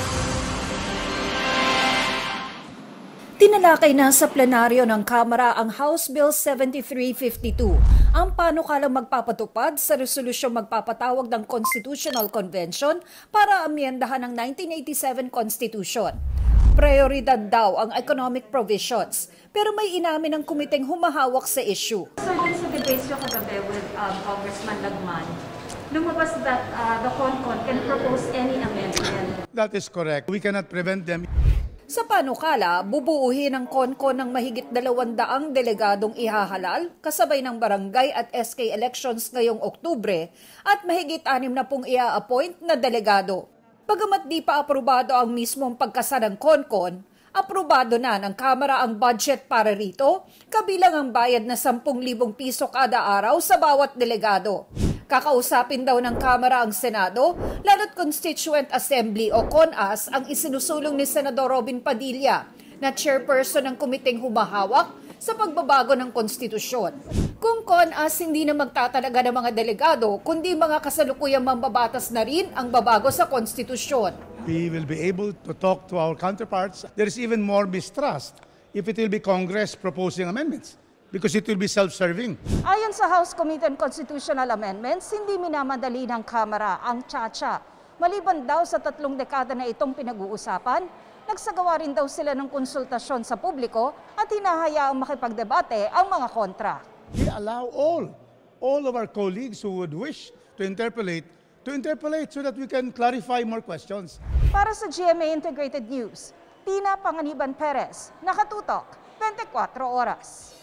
Tinalakay na sa plenaryo ng Kamara ang House Bill 7352, ang panukalang magpapatupad sa resolusyong magpapatawag ng Constitutional Convention para amyendahan ang 1987 Constitution. Prioridad daw ang economic provisions, pero may inamin ng kumiteng humahawak sa issue. So dun sa debate nyo kagabi with um, Congressman Lagman, lumabas that uh, the CONCON can propose any amendment. That is correct. We cannot prevent them. Sa panukala, bubuuhin ng KONCO ng mahigit dalawandaang delegadong ihahalal kasabay ng barangay at SK elections ngayong Oktubre at mahigit anim na pong ia-appoint na delegado. Bagamat di pa aprobado ang mismong pagkasa ng KONCON, aprobado na ng Kamara ang budget para rito, kabilang ang bayad na 10,000 piso kada araw sa bawat delegado. Kakausapin daw ng Kamara ang Senado, lalo't Constituent Assembly o CONAS ang isinusulong ni Senador Robin Padilla na chairperson ng komiteng humahawak sa pagbabago ng konstitusyon. Kung CONAS hindi na magtatalaga ng mga delegado, kundi mga kasalukuyang mambabatas na rin ang babago sa konstitusyon. We will be able to talk to our counterparts. There is even more mistrust if it will be Congress proposing amendments because it will be self-serving. Ayon sa House Committee on Constitutional Amendments, hindi minamadali ng Kamara ang tsa Maliban daw sa tatlong dekada na itong pinag-uusapan, nagsagawa rin daw sila ng konsultasyon sa publiko at hinahayaang makipagdebate ang mga kontra. We allow all, all of our colleagues who would wish to interpolate, to interpolate so that we can clarify more questions. Para sa GMA Integrated News, Tina Panganiban Perez, nakatutok, 24 oras.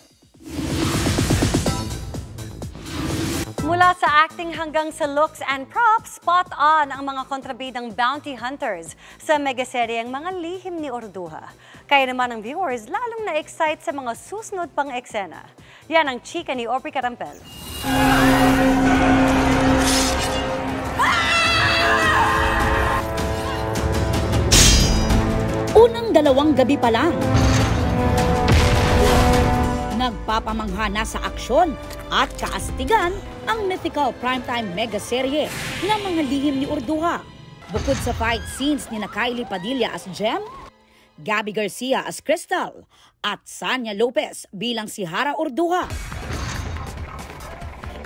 Mula sa acting hanggang sa looks and props, spot on ang mga kontrabidang bounty hunters sa megaseryeng mga lihim ni Orduha. Kaya naman ang viewers lalong na-excite sa mga susunod pang eksena. Yan ang chika ni Aubrey Carampel. Unang dalawang gabi pa lang, nagpapamangha na sa aksyon at kaastigan ang mythical primetime mega serye ng mga lihim ni Urduha. Bukod sa fight scenes ni Kylie Padilla as Gem, Gabby Garcia as Crystal, at Sanya Lopez bilang si Hara Urduha.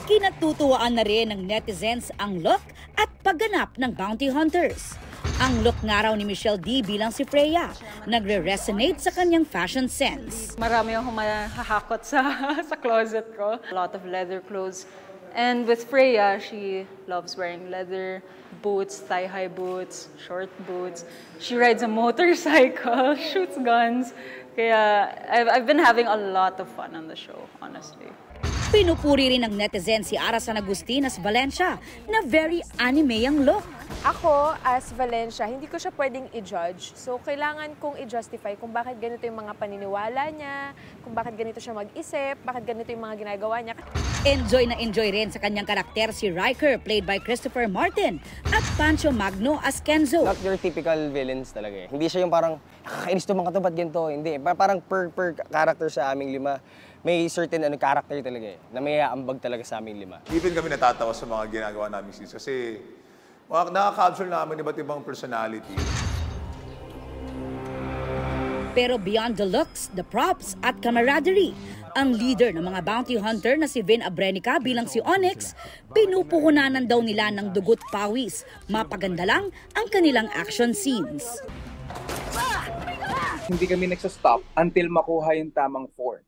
Kinatutuwaan na rin ng netizens ang look at pagganap ng bounty hunters. Ang look nga raw ni Michelle D bilang si Freya, nagre-resonate sa kanyang fashion sense. Marami akong mahahakot sa, sa closet ko. A lot of leather clothes. And with Freya, she loves wearing leather boots, thigh-high boots, short boots. She rides a motorcycle, shoots guns. Kaya I've, I've been having a lot of fun on the show, honestly. Pinupuri rin ng netizen si Ara San Agustin as Valencia na very anime ang look. Ako, as Valencia, hindi ko siya pwedeng i-judge. So, kailangan kong i-justify kung bakit ganito yung mga paniniwala niya, kung bakit ganito siya mag-isip, bakit ganito yung mga ginagawa niya. Enjoy na enjoy rin sa kanyang karakter si Riker played by Christopher Martin at Pancho Magno as Kenzo. Not your typical villains talaga eh. Hindi siya yung parang, kakainis to mga to, ba't ganito? Hindi. Parang per, per character sa aming lima, may certain ano, character talaga eh, na may aambag talaga sa aming lima. Even kami natatawa sa mga ginagawa namin scenes kasi nakaka-capture namin iba't ibang personality. Pero beyond the looks, the props at camaraderie, ang leader ng mga bounty hunter na si Vin Abrenica bilang si Onyx, pinupuhunanan daw nila ng dugot pawis. Mapaganda lang ang kanilang action scenes. Hindi kami nagsastop until makuha yung tamang form.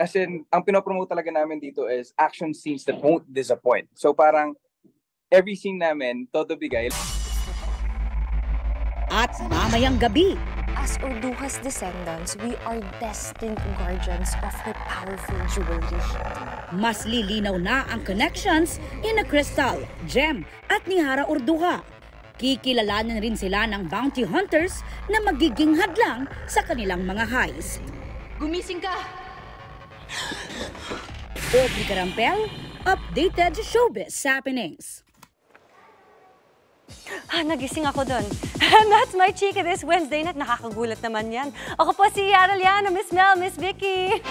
As in, ang pinopromote talaga namin dito is action scenes that won't disappoint. So parang every scene namin, todo bigay. At mamayang gabi, As Urduha's descendants, we are destined guardians of her powerful jewelry. mas lilinaw na ang connections ina Crystal, Gem at ni Hara Urduha. Kikilalanin rin sila ng bounty hunters na magiging hadlang sa kanilang mga heist. Gumising ka! Audrey Carampel, updated showbiz happenings. Ah, nagising ako doon. And that's my chika this Wednesday night. Nakakagulat naman yan. Ako po si Yara Liano, Miss Mel, Miss Vicky.